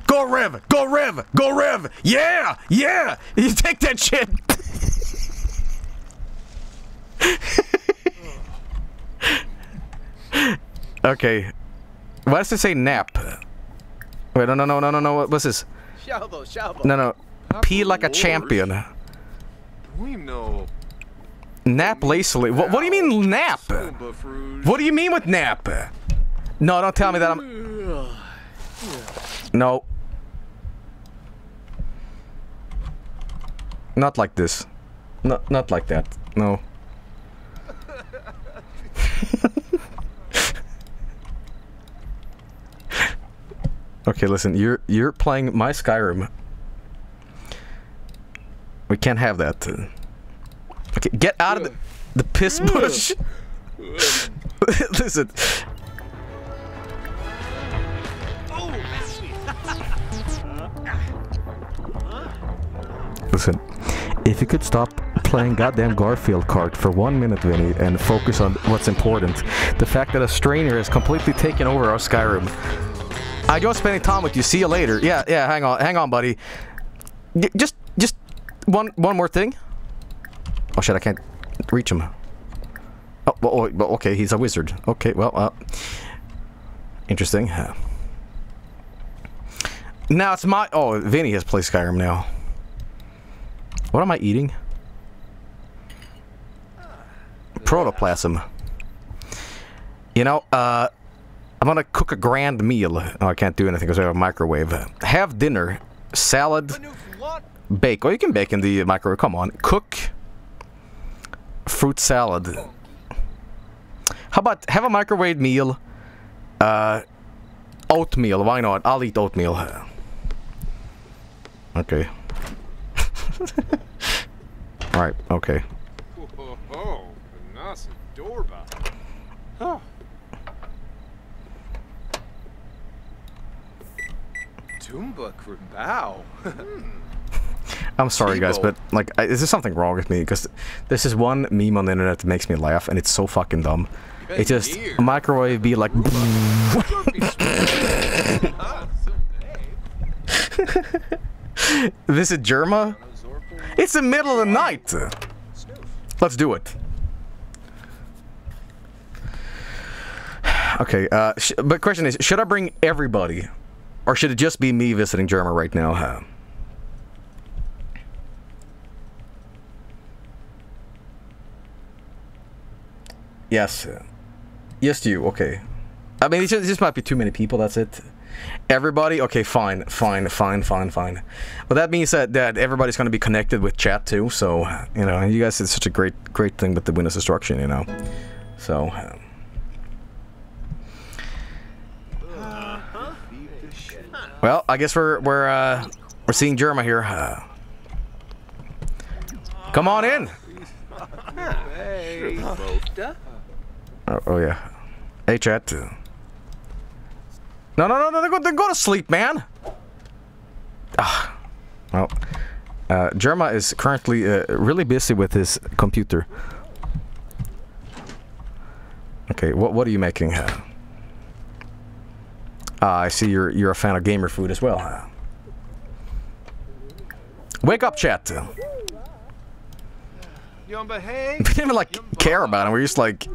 go Rev, go Rev, go Rev, yeah, yeah, you take that shit. okay, why does it say nap? Wait, no, no, no, no, no, no. What- What's this? Shalbo, Shalbo. No, no. Pee like a champion. We know. Nap lazily. What, what do you mean nap? What do you mean with nap? No, don't tell me that I'm. No. Not like this. Not not like that. No. Okay, listen, you're you're playing my Skyrim. We can't have that. Okay, get out of the, the piss bush. listen. Listen, if you could stop playing goddamn Garfield Kart for one minute, Vinny, and focus on what's important, the fact that a strainer has completely taken over our Skyrim. I enjoy spending time with you. See you later. Yeah, yeah. Hang on, hang on, buddy. Y- just, just one, one more thing. Oh shit! I can't reach him. Oh, well, oh, well, okay. He's a wizard. Okay, well, uh, interesting. Now it's my. Oh, Vinny has played Skyrim now. What am I eating? Protoplasm. You know, uh, I'm gonna cook a grand meal. Oh, I can't do anything because I have a microwave. Have dinner, salad, bake. Oh, you can bake in the microwave. Come on, cook fruit salad. How about have a microwave meal? Uh, oatmeal. Why not? I'll eat oatmeal. Okay. All right. Okay. Oh, oh, nice Krimbao. I'm sorry, guys, but like, I, is there something wrong with me? Because this is one meme on the internet that makes me laugh, and it's so fucking dumb. Good It just a microwave be like. this is Jerma. It's the middle of the night. Let's do it. Okay, uh, sh- but question is, should I bring everybody, or should it just be me visiting Jerma right now? Uh, Yes. Yes, to you. Okay. I mean, just, just might be too many people. That's it. Everybody. Okay, fine, fine, fine, fine, fine. But that means that that everybody's going to be connected with chat too. So you know, you guys did such a great, great thing with the Windows instruction. You know. So. um, Well, I guess we're we're uh, we're seeing Jerma here. Uh, come on in. Oh, oh yeah. Hey, chat. No, no, no, no, They go, go to sleep, man. Ah, well, uh, Jerma is currently uh, really busy with his computer. Okay, what what are you making? Uh, I see you're you're a fan of gamer food as well. huh? Wake up, chat. We didn't even like care about him. We're just like,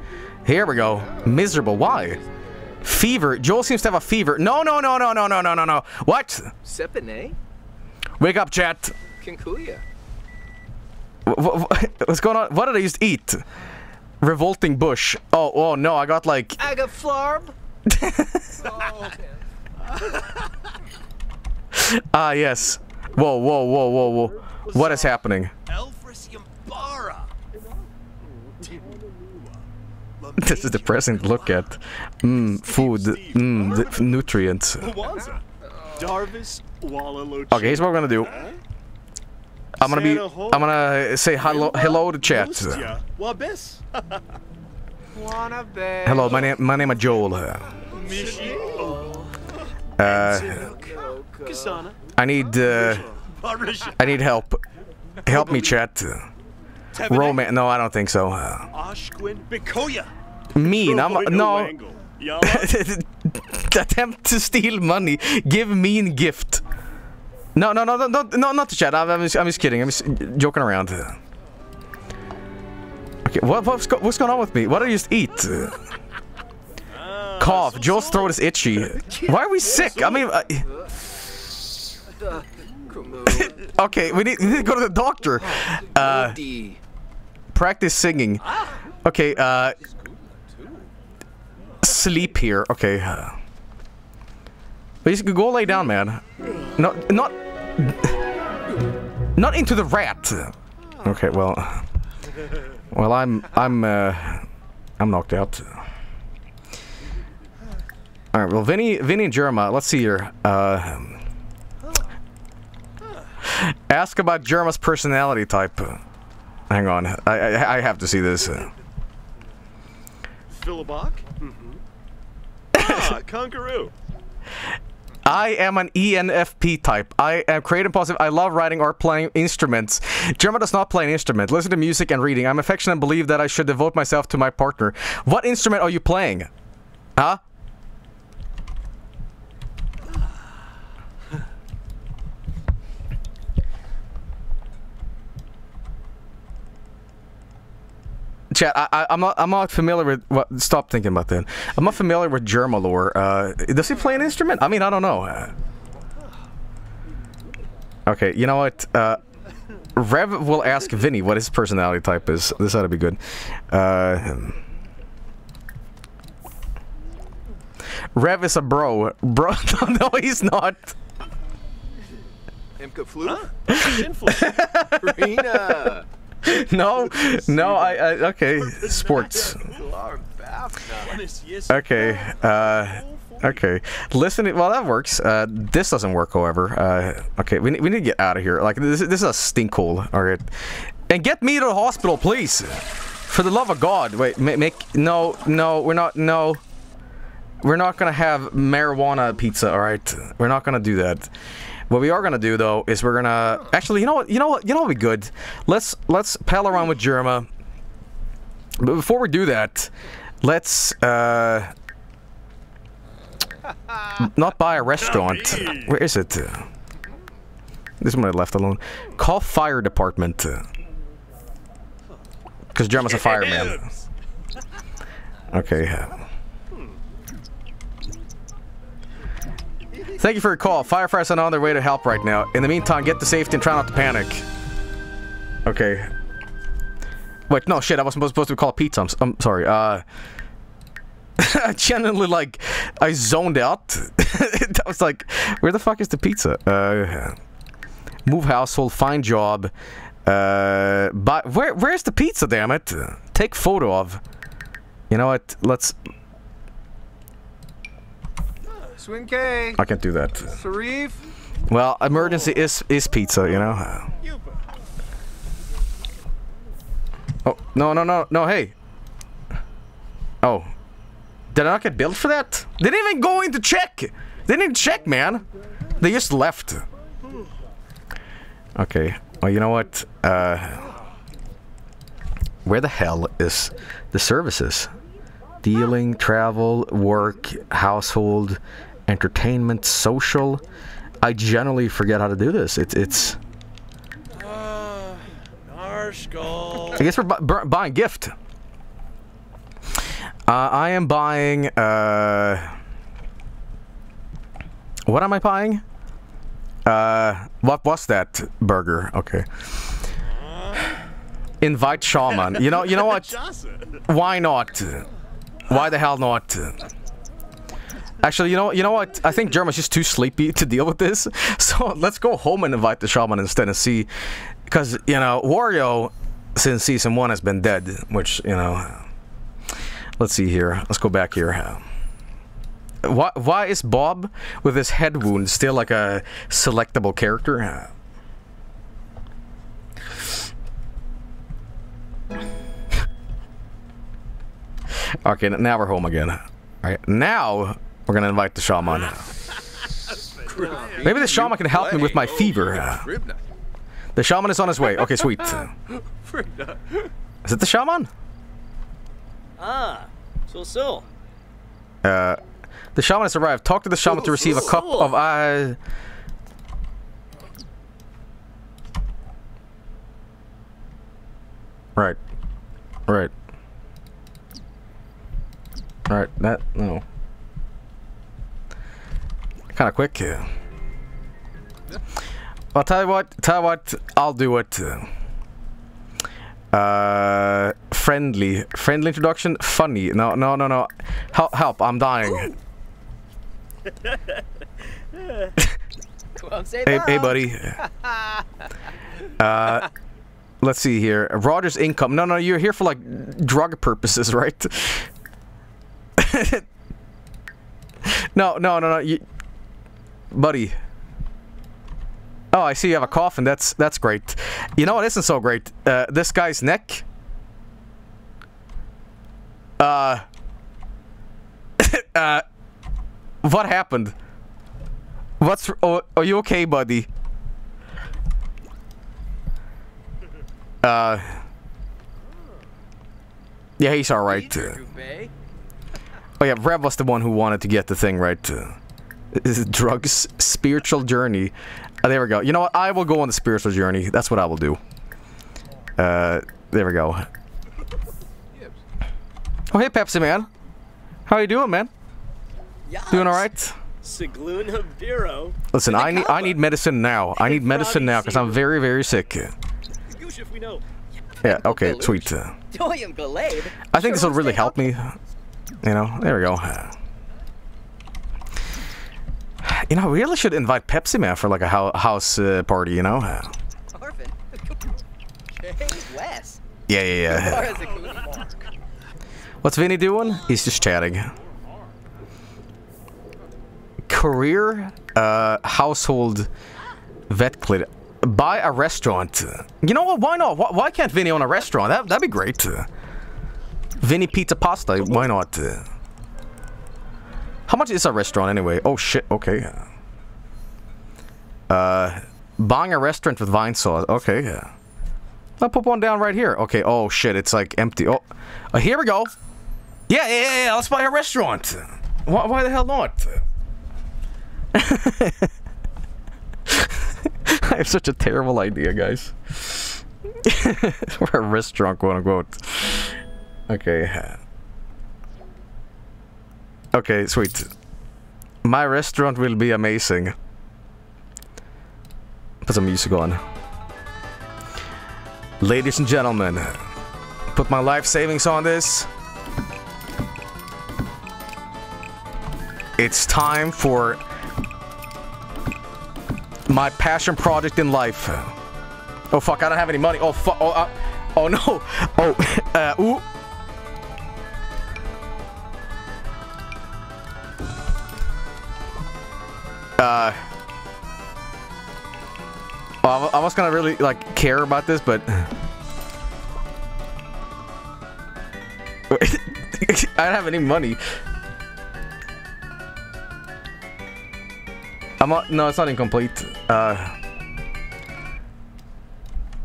here we go. Miserable. Why? Fever. Joel seems to have a fever. No, no, no, no, no, no, no, no, no. What? Sepine? Wake up, chat. Wh- What's going on? What did I just eat? Revolting bush. Oh, oh no, I got like. Agaflarb? Ah, yes. Whoa, whoa, whoa, whoa, whoa. What is happening? This is depressing to look at. Mmm, food. Mmm, nutrients. Okay, here's what we're gonna do. I'm gonna be. I'm gonna say hello, hello to chat. Hello, my name, my name is Joel. Mishi. Uh, I need, uh, I need help. Help me, chat. Roman? No, I don't think so. Uh, Ashquin. Bikoya. mean? I'm no. Yama. Attempt to steal money. Give mean gift. No, no, no, no, no, no not the chat. I'm, I'm, just, I'm just kidding. I'm just joking around. Okay, what, what's, go, what's going on with me? What did I just eat? Cough. Joel's throat is itchy. Why are we sick? I mean, uh, okay, we need, we need to go to the doctor. Uh, practice singing. Okay, uh. Sleep here. Okay. Uh, please go lay down, man. No, not. Not into the rat. Okay, well. Well, I'm. I'm. Uh, I'm knocked out. All right. Well, Vinny, Vinny and Jerma. Let's see here. Uh, ask about Jerma's personality type. Hang on. I, I I have to see this. Philibok? Mm-hmm. Ah, Conqueroo. I am an ENFP type. I am creative positive. I love writing or playing instruments. German does not play an instrument. Listen to music and reading. I'm affectionate and believe that I should devote myself to my partner. What instrument are you playing? Huh? Chat, I, I'm not. I'm not familiar with. What? Stop thinking about that. I'm not familiar with Jerma lore. Uh, does he play an instrument? I mean, I don't know. Uh, Okay, you know what? Uh, Rev will ask Vinny what his personality type is. This ought to be good. Uh, Rev is a bro. Bro, no, he's not. Imka Flu? Influence. Rena! No, no, I, I okay. Sports. Okay, uh, okay. Listen, well that works. Uh, this doesn't work, however. Uh, okay, we, need- we need to get out of here. Like this, this is a stink hole. All right, and get me to the hospital, please. For the love of God, wait, make, make no, no, we're not, no. We're not gonna have marijuana pizza, all right? We're not gonna do that. What we are gonna do though is we're gonna actually, you know what, you know what, you know what be good. Let's let's pal around with Jerma. But before we do that, let's uh, not buy a restaurant. Where is it? This one I left alone. Call fire department. Because Jerma's a fireman. Okay. Thank you for your call. Firefighters are on their way to help right now. In the meantime, get to safety and try not to panic. Okay. Wait, no, shit, I wasn't supposed to call pizza. I'm, I'm sorry. Uh, I genuinely, like, I zoned out. I was like, where the fuck is the pizza? Uh, move household, find job. Uh, but where, where's the pizza, damn it? Take photo of. You know what? Let's, Swin K. I can't do that. Sarif. Well, emergency is is pizza, you know. Oh no no no no! Hey. Oh, did I not get billed for that? They didn't even go in to check. They didn't check, man. They just left. Okay. Well, you know what? Uh, where the hell is the services? Dealing, travel, work, household, entertainment, social. I generally forget how to do this. It's it's. Narshgal. I guess we're bu- buying gift. Uh, I am buying. Uh, what am I buying? Uh, what was that burger? Okay. Invite shaman. You know. You know what? Why not? Why the hell not? Actually, you know, you know what? I think Jerma's just too sleepy to deal with this. So let's go home and invite the shaman instead and see, because you know, Wario, since season one has been dead. Which you know, let's see here. Let's go back here. Why, why is Bob with his head wound still like a selectable character? Okay, now we're home again. All right, now we're gonna invite the shaman. Maybe the shaman can help me with my fever. The shaman is on his way. Okay, sweet. Is it the shaman? Ah, so so. Uh, the shaman has arrived. Talk to the shaman to receive a cup of uh. Right. Right. Right. That no. Kind of quick. Yeah. I'll tell you what. Tell you what. I'll do it. Uh, friendly, friendly introduction. Funny. No, no, no, no. Help! Help! I'm dying. Come on, say Hey, that. hey, buddy. Uh, let's see here. Roger's income. No, no, you're here for like drug purposes, right? No, no, no, no. You, buddy. Oh, I see you have a coffin. That's that's great. You know what isn't so great? Uh, this guy's neck. Uh. uh. What happened? What's? Oh, are you okay, buddy? Uh. Yeah, he's all right. Coupe. Oh yeah, Rev was the one who wanted to get the thing right. Is drugs spiritual journey? Uh, there we go. You know what? I will go on the spiritual journey. That's what I will do. Uh, there we go. Oh hey Pepsi man, how you doing, man? Yes. Doing all right? Sigluna Biro. Listen, I need I need medicine now. I need medicine now because I'm very very sick. Goosh if we know. Yeah. Okay. Sweet. I think this will really help me. You know. There we go. You know, we really should invite Pepsi Man for like a house uh, party. You know. Orphan. hey, Wes. Yeah, yeah, yeah. Or is it cool? What's Vinny doing? He's just chatting. Career, uh, household, vet clinic. Buy a restaurant. You know what? Why not? Why, why can't Vinny own a restaurant? That, that'd be great. Vinny Pizza Pasta. Why not? How much is a restaurant anyway? Oh shit. Okay. Uh, buying a restaurant with Vinesauce. Okay. yeah. I'll put one down right here. Okay. Oh shit. It's like empty. Oh, uh, here we go. Yeah, yeah, yeah. Let's buy a restaurant. Why, why the hell not? I have such a terrible idea, guys. We're a restaurant, quote unquote. Okay. Okay, sweet. My restaurant will be amazing. Put some music on. Ladies and gentlemen, put my life savings on this. It's time for my passion project in life. Oh fuck, I don't have any money. Oh fuck. Oh, uh, oh no. Oh, uh, ooh. Uh. Well, I was gonna really like care about this, but I don't have any money. I'm not, no, it's not incomplete. Uh,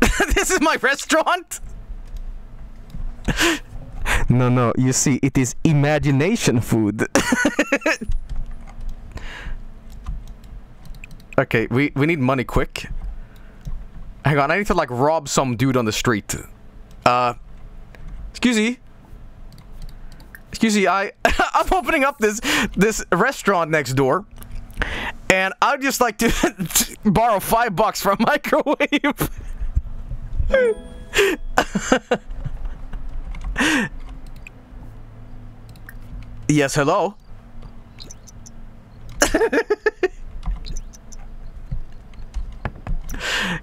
this is my restaurant. no, no. You see, it is imagination food. okay, we we need money quick. Hang on, I need to like rob some dude on the street. Uh, excuse me. Excuse me, I I'm opening up this this restaurant next door. And I'd just like to borrow five bucks from microwave. yes, hello.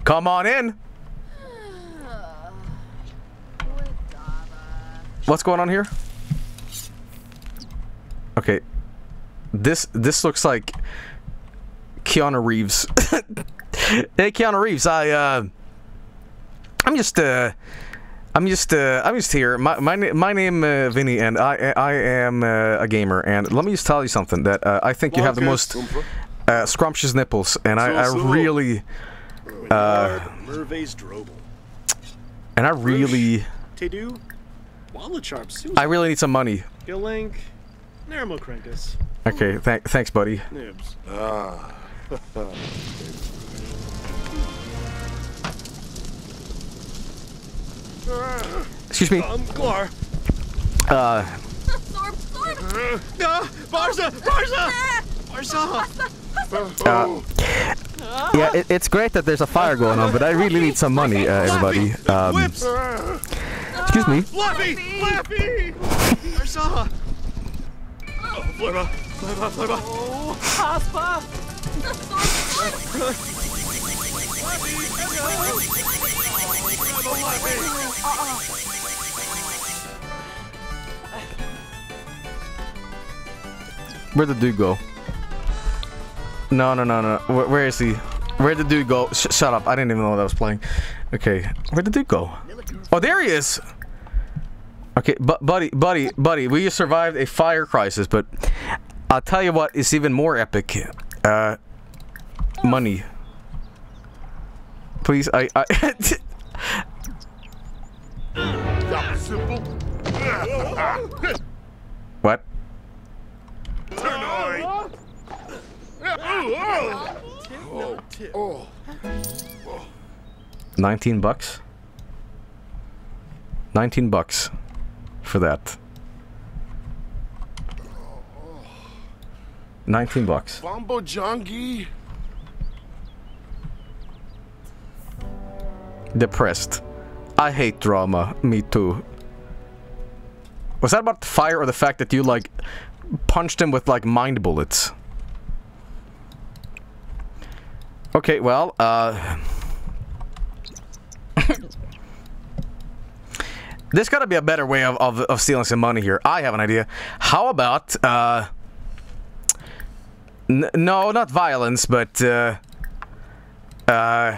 Come on in. What's going on here? Okay. This this looks like Keanu Reeves. hey, Keanu Reeves. I uh, I'm just uh, I'm just uh, I'm just here. My my my name uh, Vinny, and I I am uh, a gamer. And let me just tell you something that uh, I think you have the most uh, scrumptious nipples, and I, I really Uh, Merve's Drobel. and I really Tedu. Wallacharp. Susan. I really need some money. Gilink. Nermocrankus. Okay, th- thanks, buddy. Nibs. Ah. Excuse me. Um, Glar. Uh, Sorb, Sorb! Ah, Barza! Barza! Uh, yeah, it, it's great that there's a fire going on, but I really need some money, uh, everybody. Um, excuse me. Flappy! Flappy! Barza! Oh, Flurba! Flurba! Flurba! Oh, Haspa! Where'd the dude go? No, no, no, no. Where, where is he? Where'd the dude go? Sh shut up. I didn't even know that was playing. Okay. Where'd the dude go? Oh, there he is. Okay, bu buddy, buddy, buddy. We just survived a fire crisis, but I'll tell you what is even more epic. Uh, money. Please, I, I. What? Turn. Oh, 19 bucks? 19 bucks for that. 19 bucks. Bombo Jongi. Depressed. I hate drama. Me too. Was that about the fire or the fact that you, like, punched him with, like, mind bullets? Okay, well, uh... There's gotta be a better way of, of, of stealing some money here. I have an idea. How about, uh... No, not violence, but, uh... Uh...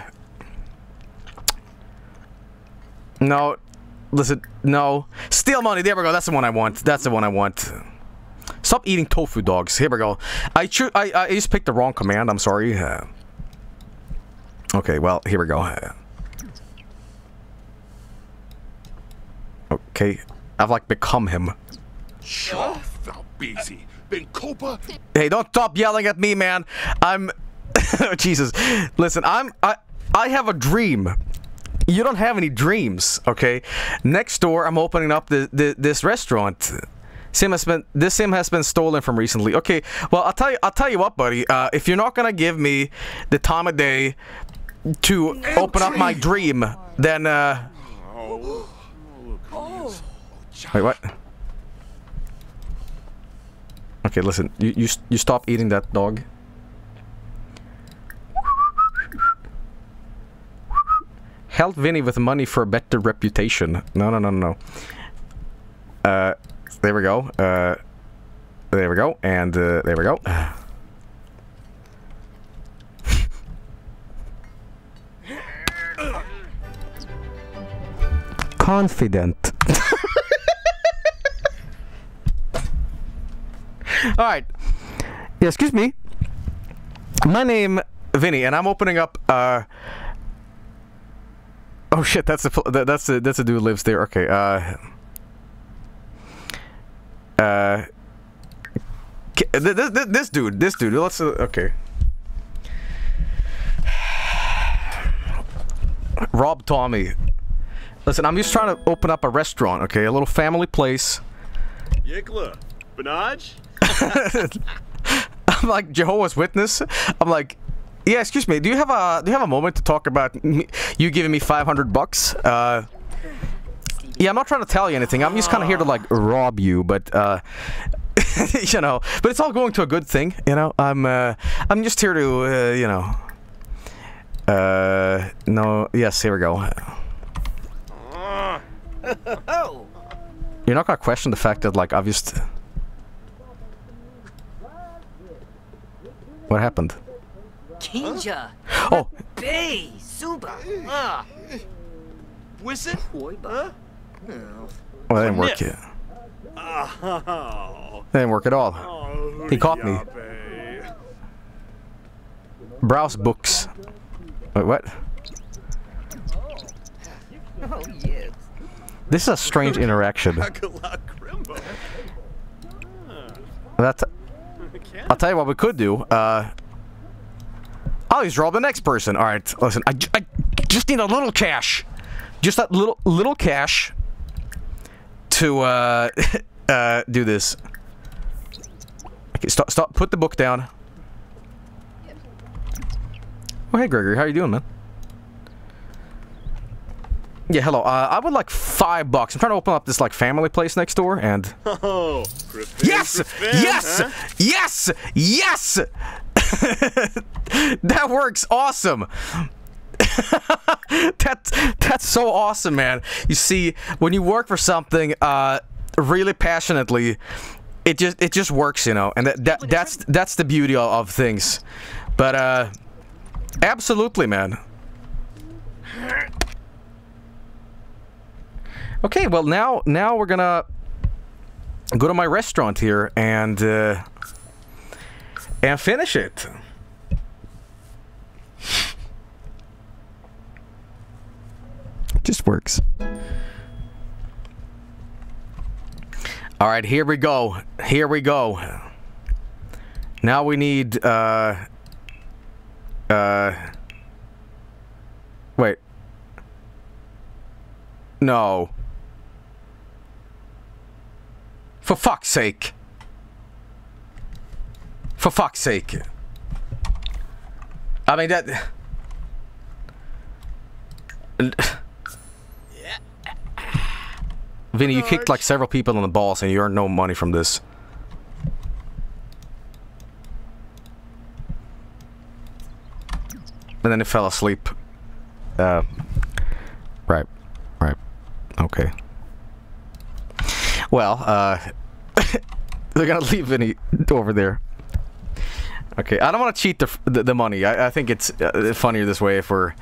No, listen, no. Steal money, there we go, that's the one I want. That's the one I want. Stop eating tofu dogs. Here we go. I I, I just picked the wrong command, I'm sorry. Uh, okay, well, here we go. Okay, I've like become him. Hey, don't stop yelling at me, man. I'm Jesus. Listen, I'm I I have a dream. You don't have any dreams, okay? Next door, I'm opening up the, the this restaurant. Sim has been this sim has been stolen from recently. Okay, well I'll tell you I'll tell you what, buddy. Uh, if you're not gonna give me the time of day to open up my dream, then uh. Wait, what? Okay, listen. You you you stop eating that dog. Help Vinny with money for a better reputation. No, no, no, no. Uh, there we go. Uh, there we go. And uh, there we go. Confident. All right. Yeah, excuse me. My name Vinny, and I'm opening up. Uh, oh shit, that's that, that's the that's the dude lives there. Okay. Uh. Uh. This, this, this dude, this dude. Let's. Uh, okay. Rob Tommy. Listen, I'm just trying to open up a restaurant, okay? A little family place. Yikla. Benaj? I'm like Jehovah's Witness. I'm like, yeah, excuse me. Do you have a do you have a moment to talk about me, you giving me 500 bucks? Uh, yeah, I'm not trying to tell you anything. I'm just kind of here to like rob you, but uh, you know, but it's all going to a good thing. You know, I'm uh, I'm just here to uh, you know. Uh, no, yes, here we go. Oh, You're not gonna question the fact that like I've just. What happened? Kinja. Oh, Bay. Suba. Ah. Whistle? Huh? well, that didn't work yet. Oh. That didn't work at all. oh He caught me. Browse books. Wait, what? This is a strange interaction. That's. I'll tell you what we could do. Uh, I'll just rob the next person. All right, listen. I, I just need a little cash, just that little little cash to uh, uh, do this. Okay, stop. Stop. Put the book down. Oh, hey, Gregory. How you doing, man? Yeah, hello. Uh, I would like five bucks. I'm trying to open up this like family place next door, and Oh. Griffin, Yes! Griffin, Yes! huh? Yes! Yes! that works awesome. that's that's so awesome, man. You see, when you work for something uh, really passionately, it just it just works, you know. And that, that that's that's the beauty of, of things. But uh, absolutely, man. Okay, well now now we're gonna go to my restaurant here and uh, and finish it. Just works. All right, here we go. Here we go. Now we need uh uh wait. No. For fuck's sake. For fuck's sake. I mean that Vinny, you kicked like several people in the balls and you earned no money from this. And then he fell asleep. Uh, right, right, okay. Well, uh, they're gonna leave Vinny over there. Okay, I don't want to cheat the, the, the money. I, I think it's uh, funnier this way if we're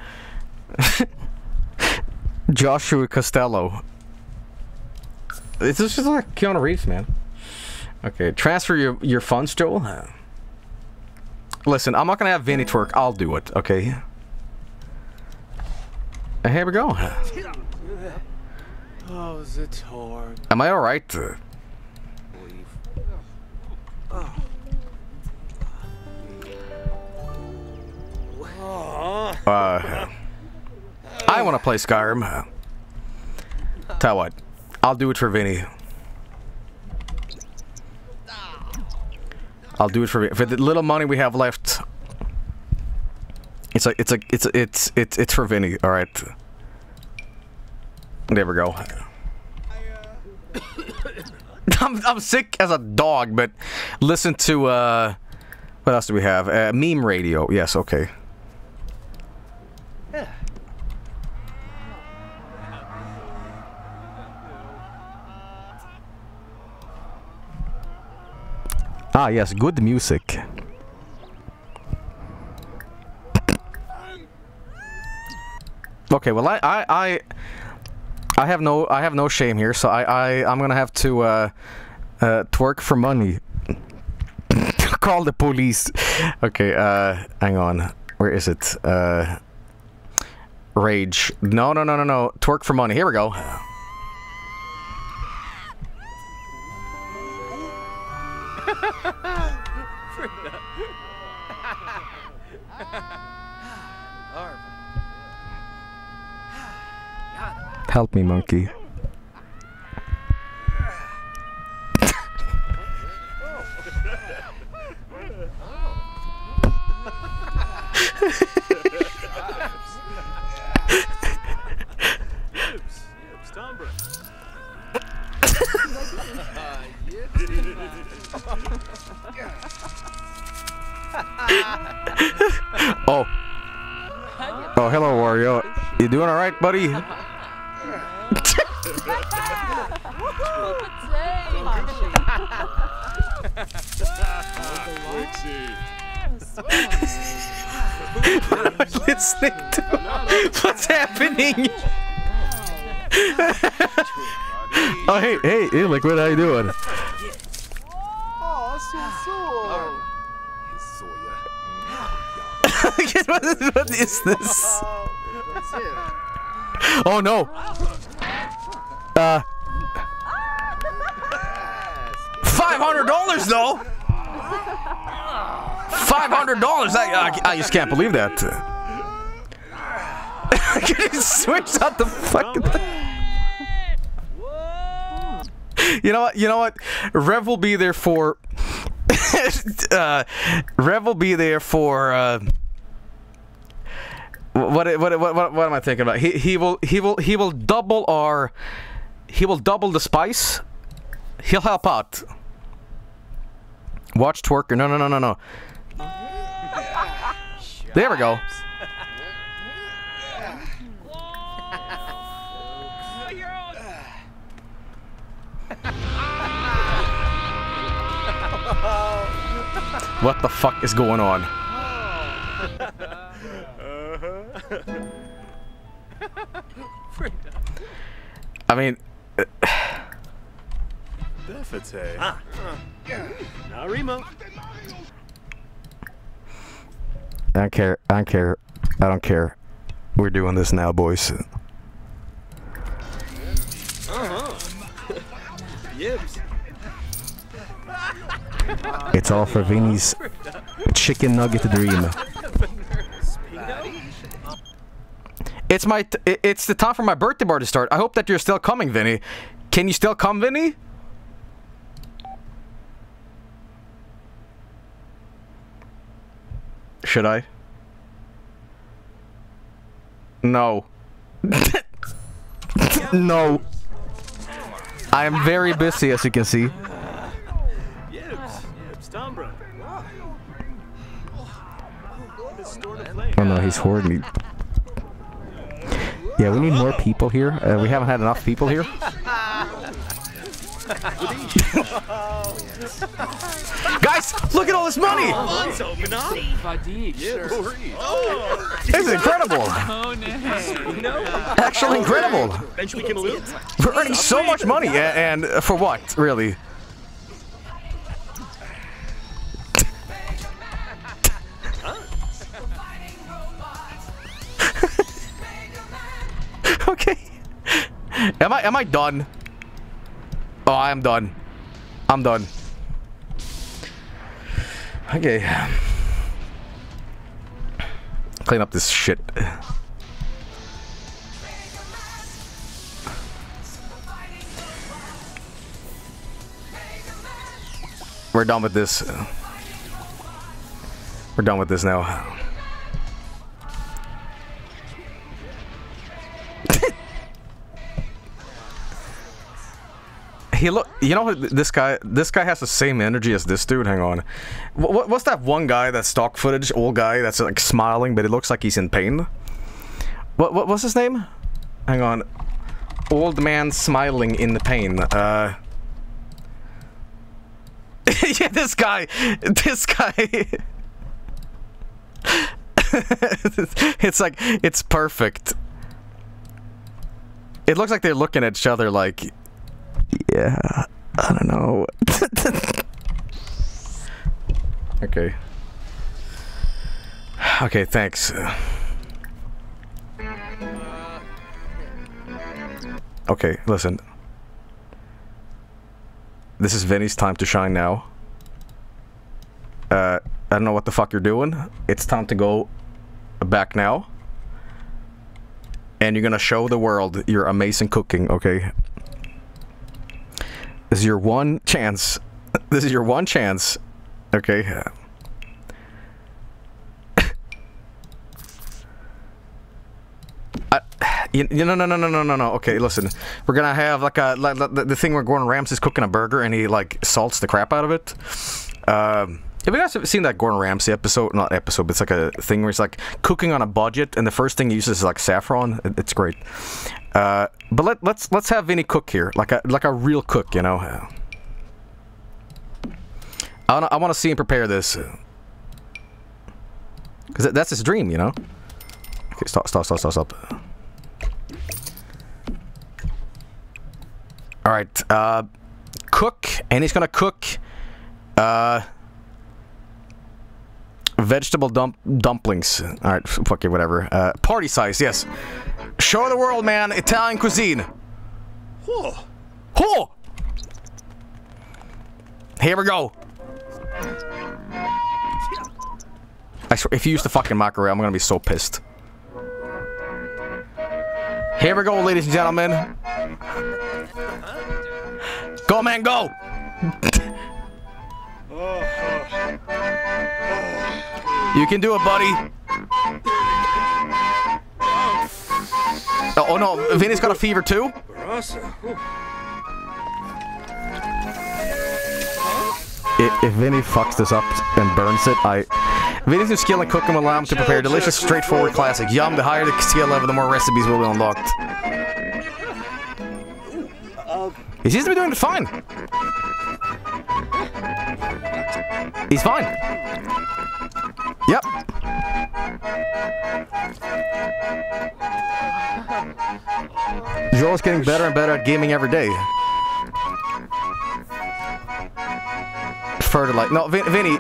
Joshua Costello. This is just like Keanu Reeves, man. Okay, transfer your your funds, Joel. Listen, I'm not gonna have Vinny twerk. I'll do it. Okay. And here we go. Oh. Am I all Uh, I want to play Skyrim. Tell what, I'll do it for Vinny. I'll do it for for the little money we have left. It's like it's like it's it's it's it's for Vinny. All right. There we go. I'm I'm sick as a dog, but listen to uh, what else do we have? Uh, meme radio. Yes, okay. Ah, yes, good music. Okay, well, I, I, I, I have no, I have no shame here, so I, I, I'm gonna have to, uh, uh, twerk for money. Call the police. Okay, uh, hang on. Where is it? Uh, rage. No, no, no, no, no. Twerk for money. Here we go. Help me, monkey. Oh. Oh, hello, Wario. You doing all right, buddy? Listening to what's happening. oh, hey, hey, hey, Liquid, how you doing? Oh, what, is, what is this? Oh no! Uh, five hundred dollars though. Five hundred dollars. I, I I just can't believe that. he switched out the fucking. You know what? You know what? Rev will be there for. uh, Rev will be there for. Uh, what, what, what, what, what am I thinking about? He, he will he will he will double our he will double the spice. He'll help out. Watch twerker. No no no no no. There we go. What the fuck is going on? I mean, Befete. Ah. Now Remo. I don't care. I don't care. I don't care. We're doing this now, boys. Yibs. It's all for Vinny's chicken nugget dream. It's my. It's the time for my birthday bar to start. I hope that you're still coming, Vinny. Can you still come, Vinny? Should I? No. no. I am very busy, as you can see. Oh no, he's hoarding me. Yeah, we need more people here. Uh, we haven't had enough people here. Guys, look at all this money! Let's open up. Vadik, sure. This is incredible. Oh. Actually incredible. We can loot. We're earning so much money, a- and uh, for what, really? okay. Am I am I done? Oh, I am done. I'm done. Okay. Clean up this shit. We're done with this. We're done with this now. He look. You know? This guy. This guy has the same energy as this dude. Hang on. What, what's that one guy? That stock footage, old guy that's like smiling, but it looks like he's in pain. What? what what's his name? Hang on. Old man smiling in the pain. Uh. yeah, this guy, this guy. it's like it's perfect. It looks like they're looking at each other like, yeah, I don't know. okay. Okay, thanks. Okay, listen. This is Vinny's time to shine now. Uh, I don't know what the fuck you're doing. It's time to go back now. And you're gonna show the world your amazing cooking, okay? This is your one chance. This is your one chance. Okay. I, you, you, no, no, no, no, no, no, no. Okay, listen. We're gonna have like a like, the, the thing where Gordon Ramsay's cooking a burger and he like salts the crap out of it. Um, have you guys seen that Gordon Ramsay episode? Not episode, but it's like a thing where he's like cooking on a budget, and the first thing he uses is like saffron. It- it's great. Uh, but let, let's let's have Vinny cook here, like a like a real cook, you know. I I want to see him prepare this, because that's his dream, you know. Okay, stop, stop, stop, stop, stop. All right, uh, cook, and he's gonna cook, uh, vegetable dump dumplings. All right, fuck it, whatever. Uh, party size, yes. Show the world, man, Italian cuisine. Whoa. Ho! Here we go. I swear, if you use the fucking microwave, I'm gonna be so pissed. Here we go, ladies and gentlemen. Go, man, go! Oh, oh, oh. you can do it, buddy. Oh, oh no, Vinny's got a fever too? Rasa. I- If Vinny fucks this up and burns it, I. Vinny's new skill in cooking will allow him to prepare delicious, straightforward classic. Yum, the higher the skill level, the more recipes will be unlocked. He seems to be doing fine. He's fine. Yep. Joel's getting better and better at gaming every day. Fertilize. No, Vin- Vinny.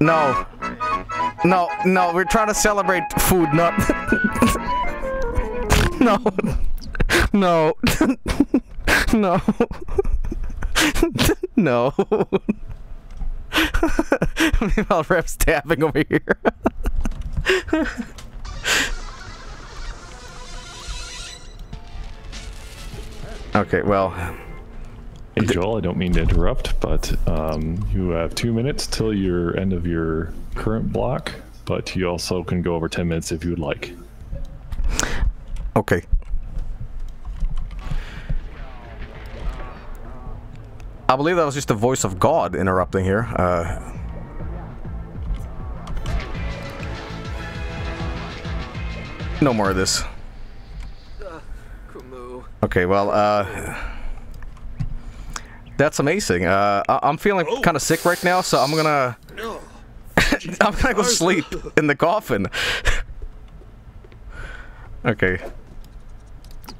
No. No, no, we're trying to celebrate food, not. no. No. no. no. Meanwhile, Rev's tapping over here. okay, well, Hey Joel, I don't mean to interrupt, but um, you have two minutes till your end of your current block, but you also can go over 10 minutes if you would like. okay. I believe that was just the voice of God interrupting here. Uh, no more of this. Okay, well, uh, that's amazing. Uh, I- I'm feeling kind of sick right now, so I'm gonna, I'm gonna go sleep in the coffin. okay.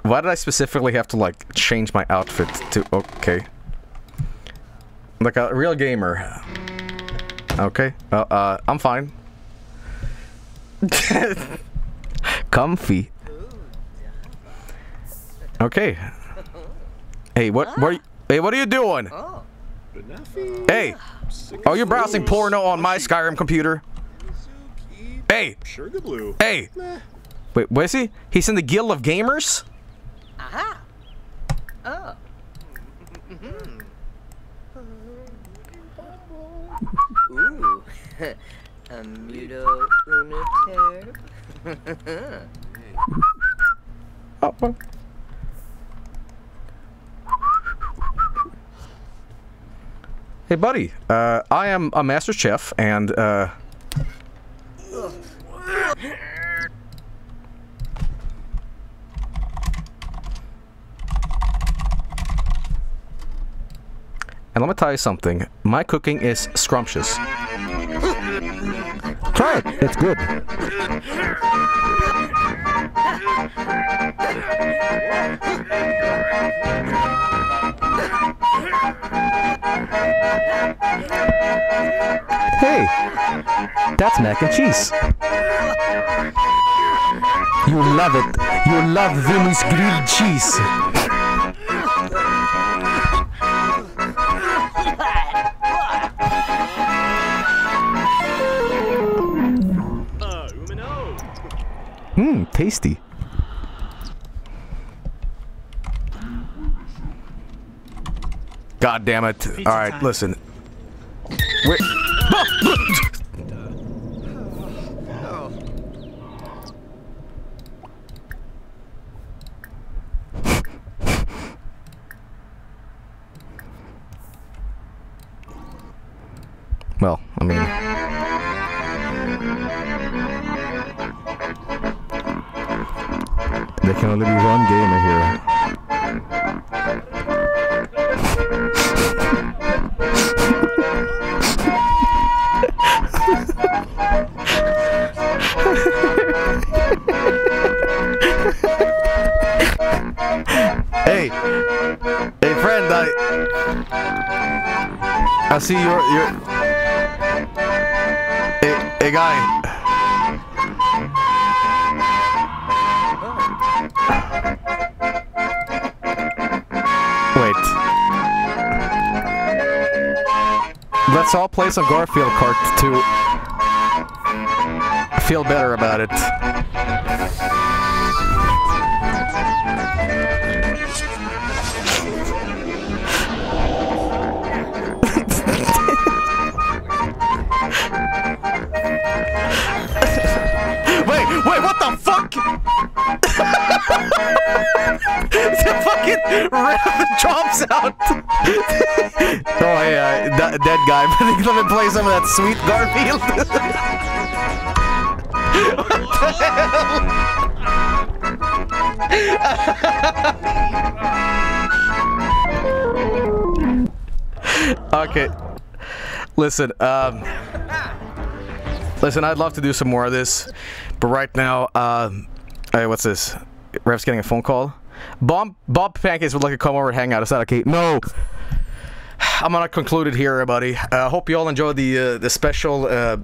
Why did I specifically have to like change my outfit to? Okay. Like a real gamer. Okay. Uh, uh I'm fine. Comfy. Okay. Hey, what? What? Are you, hey, what are you doing? Hey, oh, you're browsing porno on my Skyrim computer. Hey, Sugar Blue. hey. Wait, where's he? He's in the Guild of Gamers. Aha. Oh. Ooh. A muto uniter. Well. Hey, buddy. Uh, I am a master chef, and uh, and let me tell you something. My cooking is scrumptious. Try it. It's good. Hey, that's mac and cheese. You love it. You love Vinny's grilled cheese. Tasty. God damn it. All right, listen. play some Garfield Kart to feel better about it. Guy. Let me play some of that sweet Garfield. okay. Listen, um Listen, I'd love to do some more of this, but right now, uh, hey, what's this? Rev's getting a phone call. Bob Bob Pancakes would like to come over and hang out. Is that okay? No. I'm gonna conclude it here, everybody. I uh, hope you all enjoyed the uh, the special uh,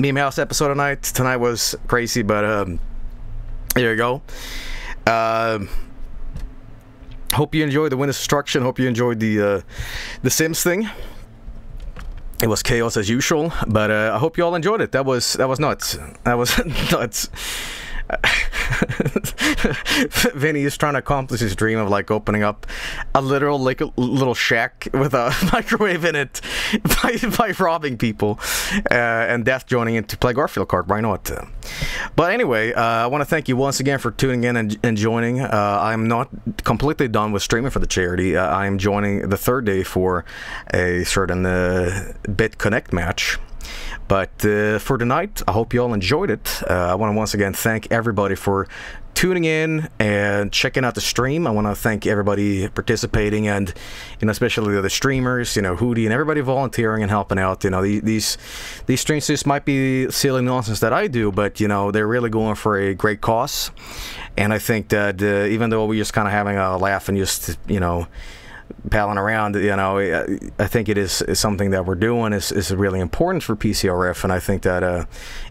Meme House episode tonight. Tonight was crazy, but um, there you go. Uh, hope you enjoyed the Windows Destruction. Hope you enjoyed the uh, the Sims thing. It was chaos as usual, but uh, I hope you all enjoyed it. That was that was nuts. That was nuts. Vinny is trying to accomplish his dream of like opening up a literal like little shack with a microwave in it by, by robbing people uh, and Death joining in to play Garfield Kart. Why not? But anyway, uh, I want to thank you once again for tuning in and, and joining. Uh, I'm not completely done with streaming for the charity. Uh, I'm joining the third day for a certain uh, Bit Connect match. But uh, for tonight, I hope you all enjoyed it. Uh, I want to once again thank everybody for tuning in and checking out the stream. I want to thank everybody participating and, you know, especially the streamers, you know, Hootie and everybody volunteering and helping out. You know, these these streams just might be silly nonsense that I do, but you know, they're really going for a great cause. And I think that uh, even though we're just kind of having a laugh and just, you know, palling around, you know, I think it is, is, something that we're doing is, is really important for PCRF, and I think that, uh,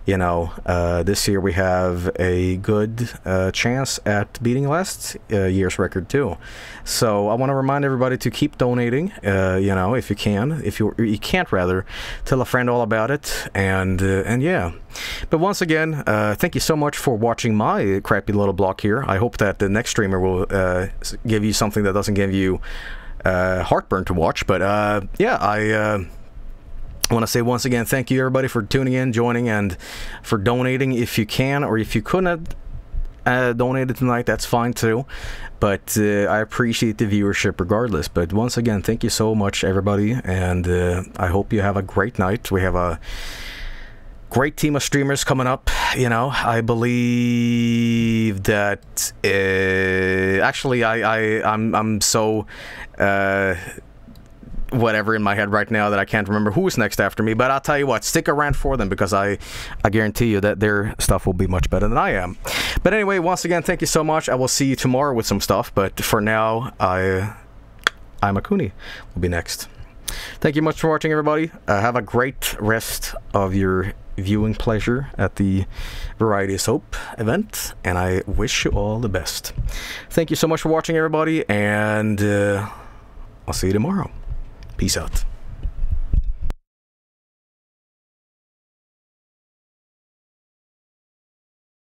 you know, uh, this year we have a good uh, chance at beating last uh, year's record too. So I want to remind everybody to keep donating, uh, you know, if you can, if you you can't rather, tell a friend all about it, and uh, and yeah. But once again, thank you so much for watching my crappy little block here. I hope that the next streamer will give you something that doesn't give you uh, heartburn to watch. But uh, yeah, I uh, want to say once again, thank you everybody for tuning in, joining, and for donating if you can, or if you couldn't uh, donate it tonight, that's fine too. But uh, I appreciate the viewership regardless. But once again, thank you so much, everybody, and uh, I hope you have a great night. We have a great team of streamers coming up. You know, I believe that uh, actually I, I I'm I'm so uh, whatever in my head right now that I can't remember who's next after me. But I'll tell you what, stick around for them because I, I guarantee you that their stuff will be much better than I am. But anyway, once again, thank you so much. I will see you tomorrow with some stuff. But for now, I, I'm Akuni. Will be next. Thank you much for watching, everybody. Uh, have a great rest of your viewing pleasure at the Variety Is Hope event, and I wish you all the best. Thank you so much for watching, everybody, and uh, I'll see you tomorrow. Peace out.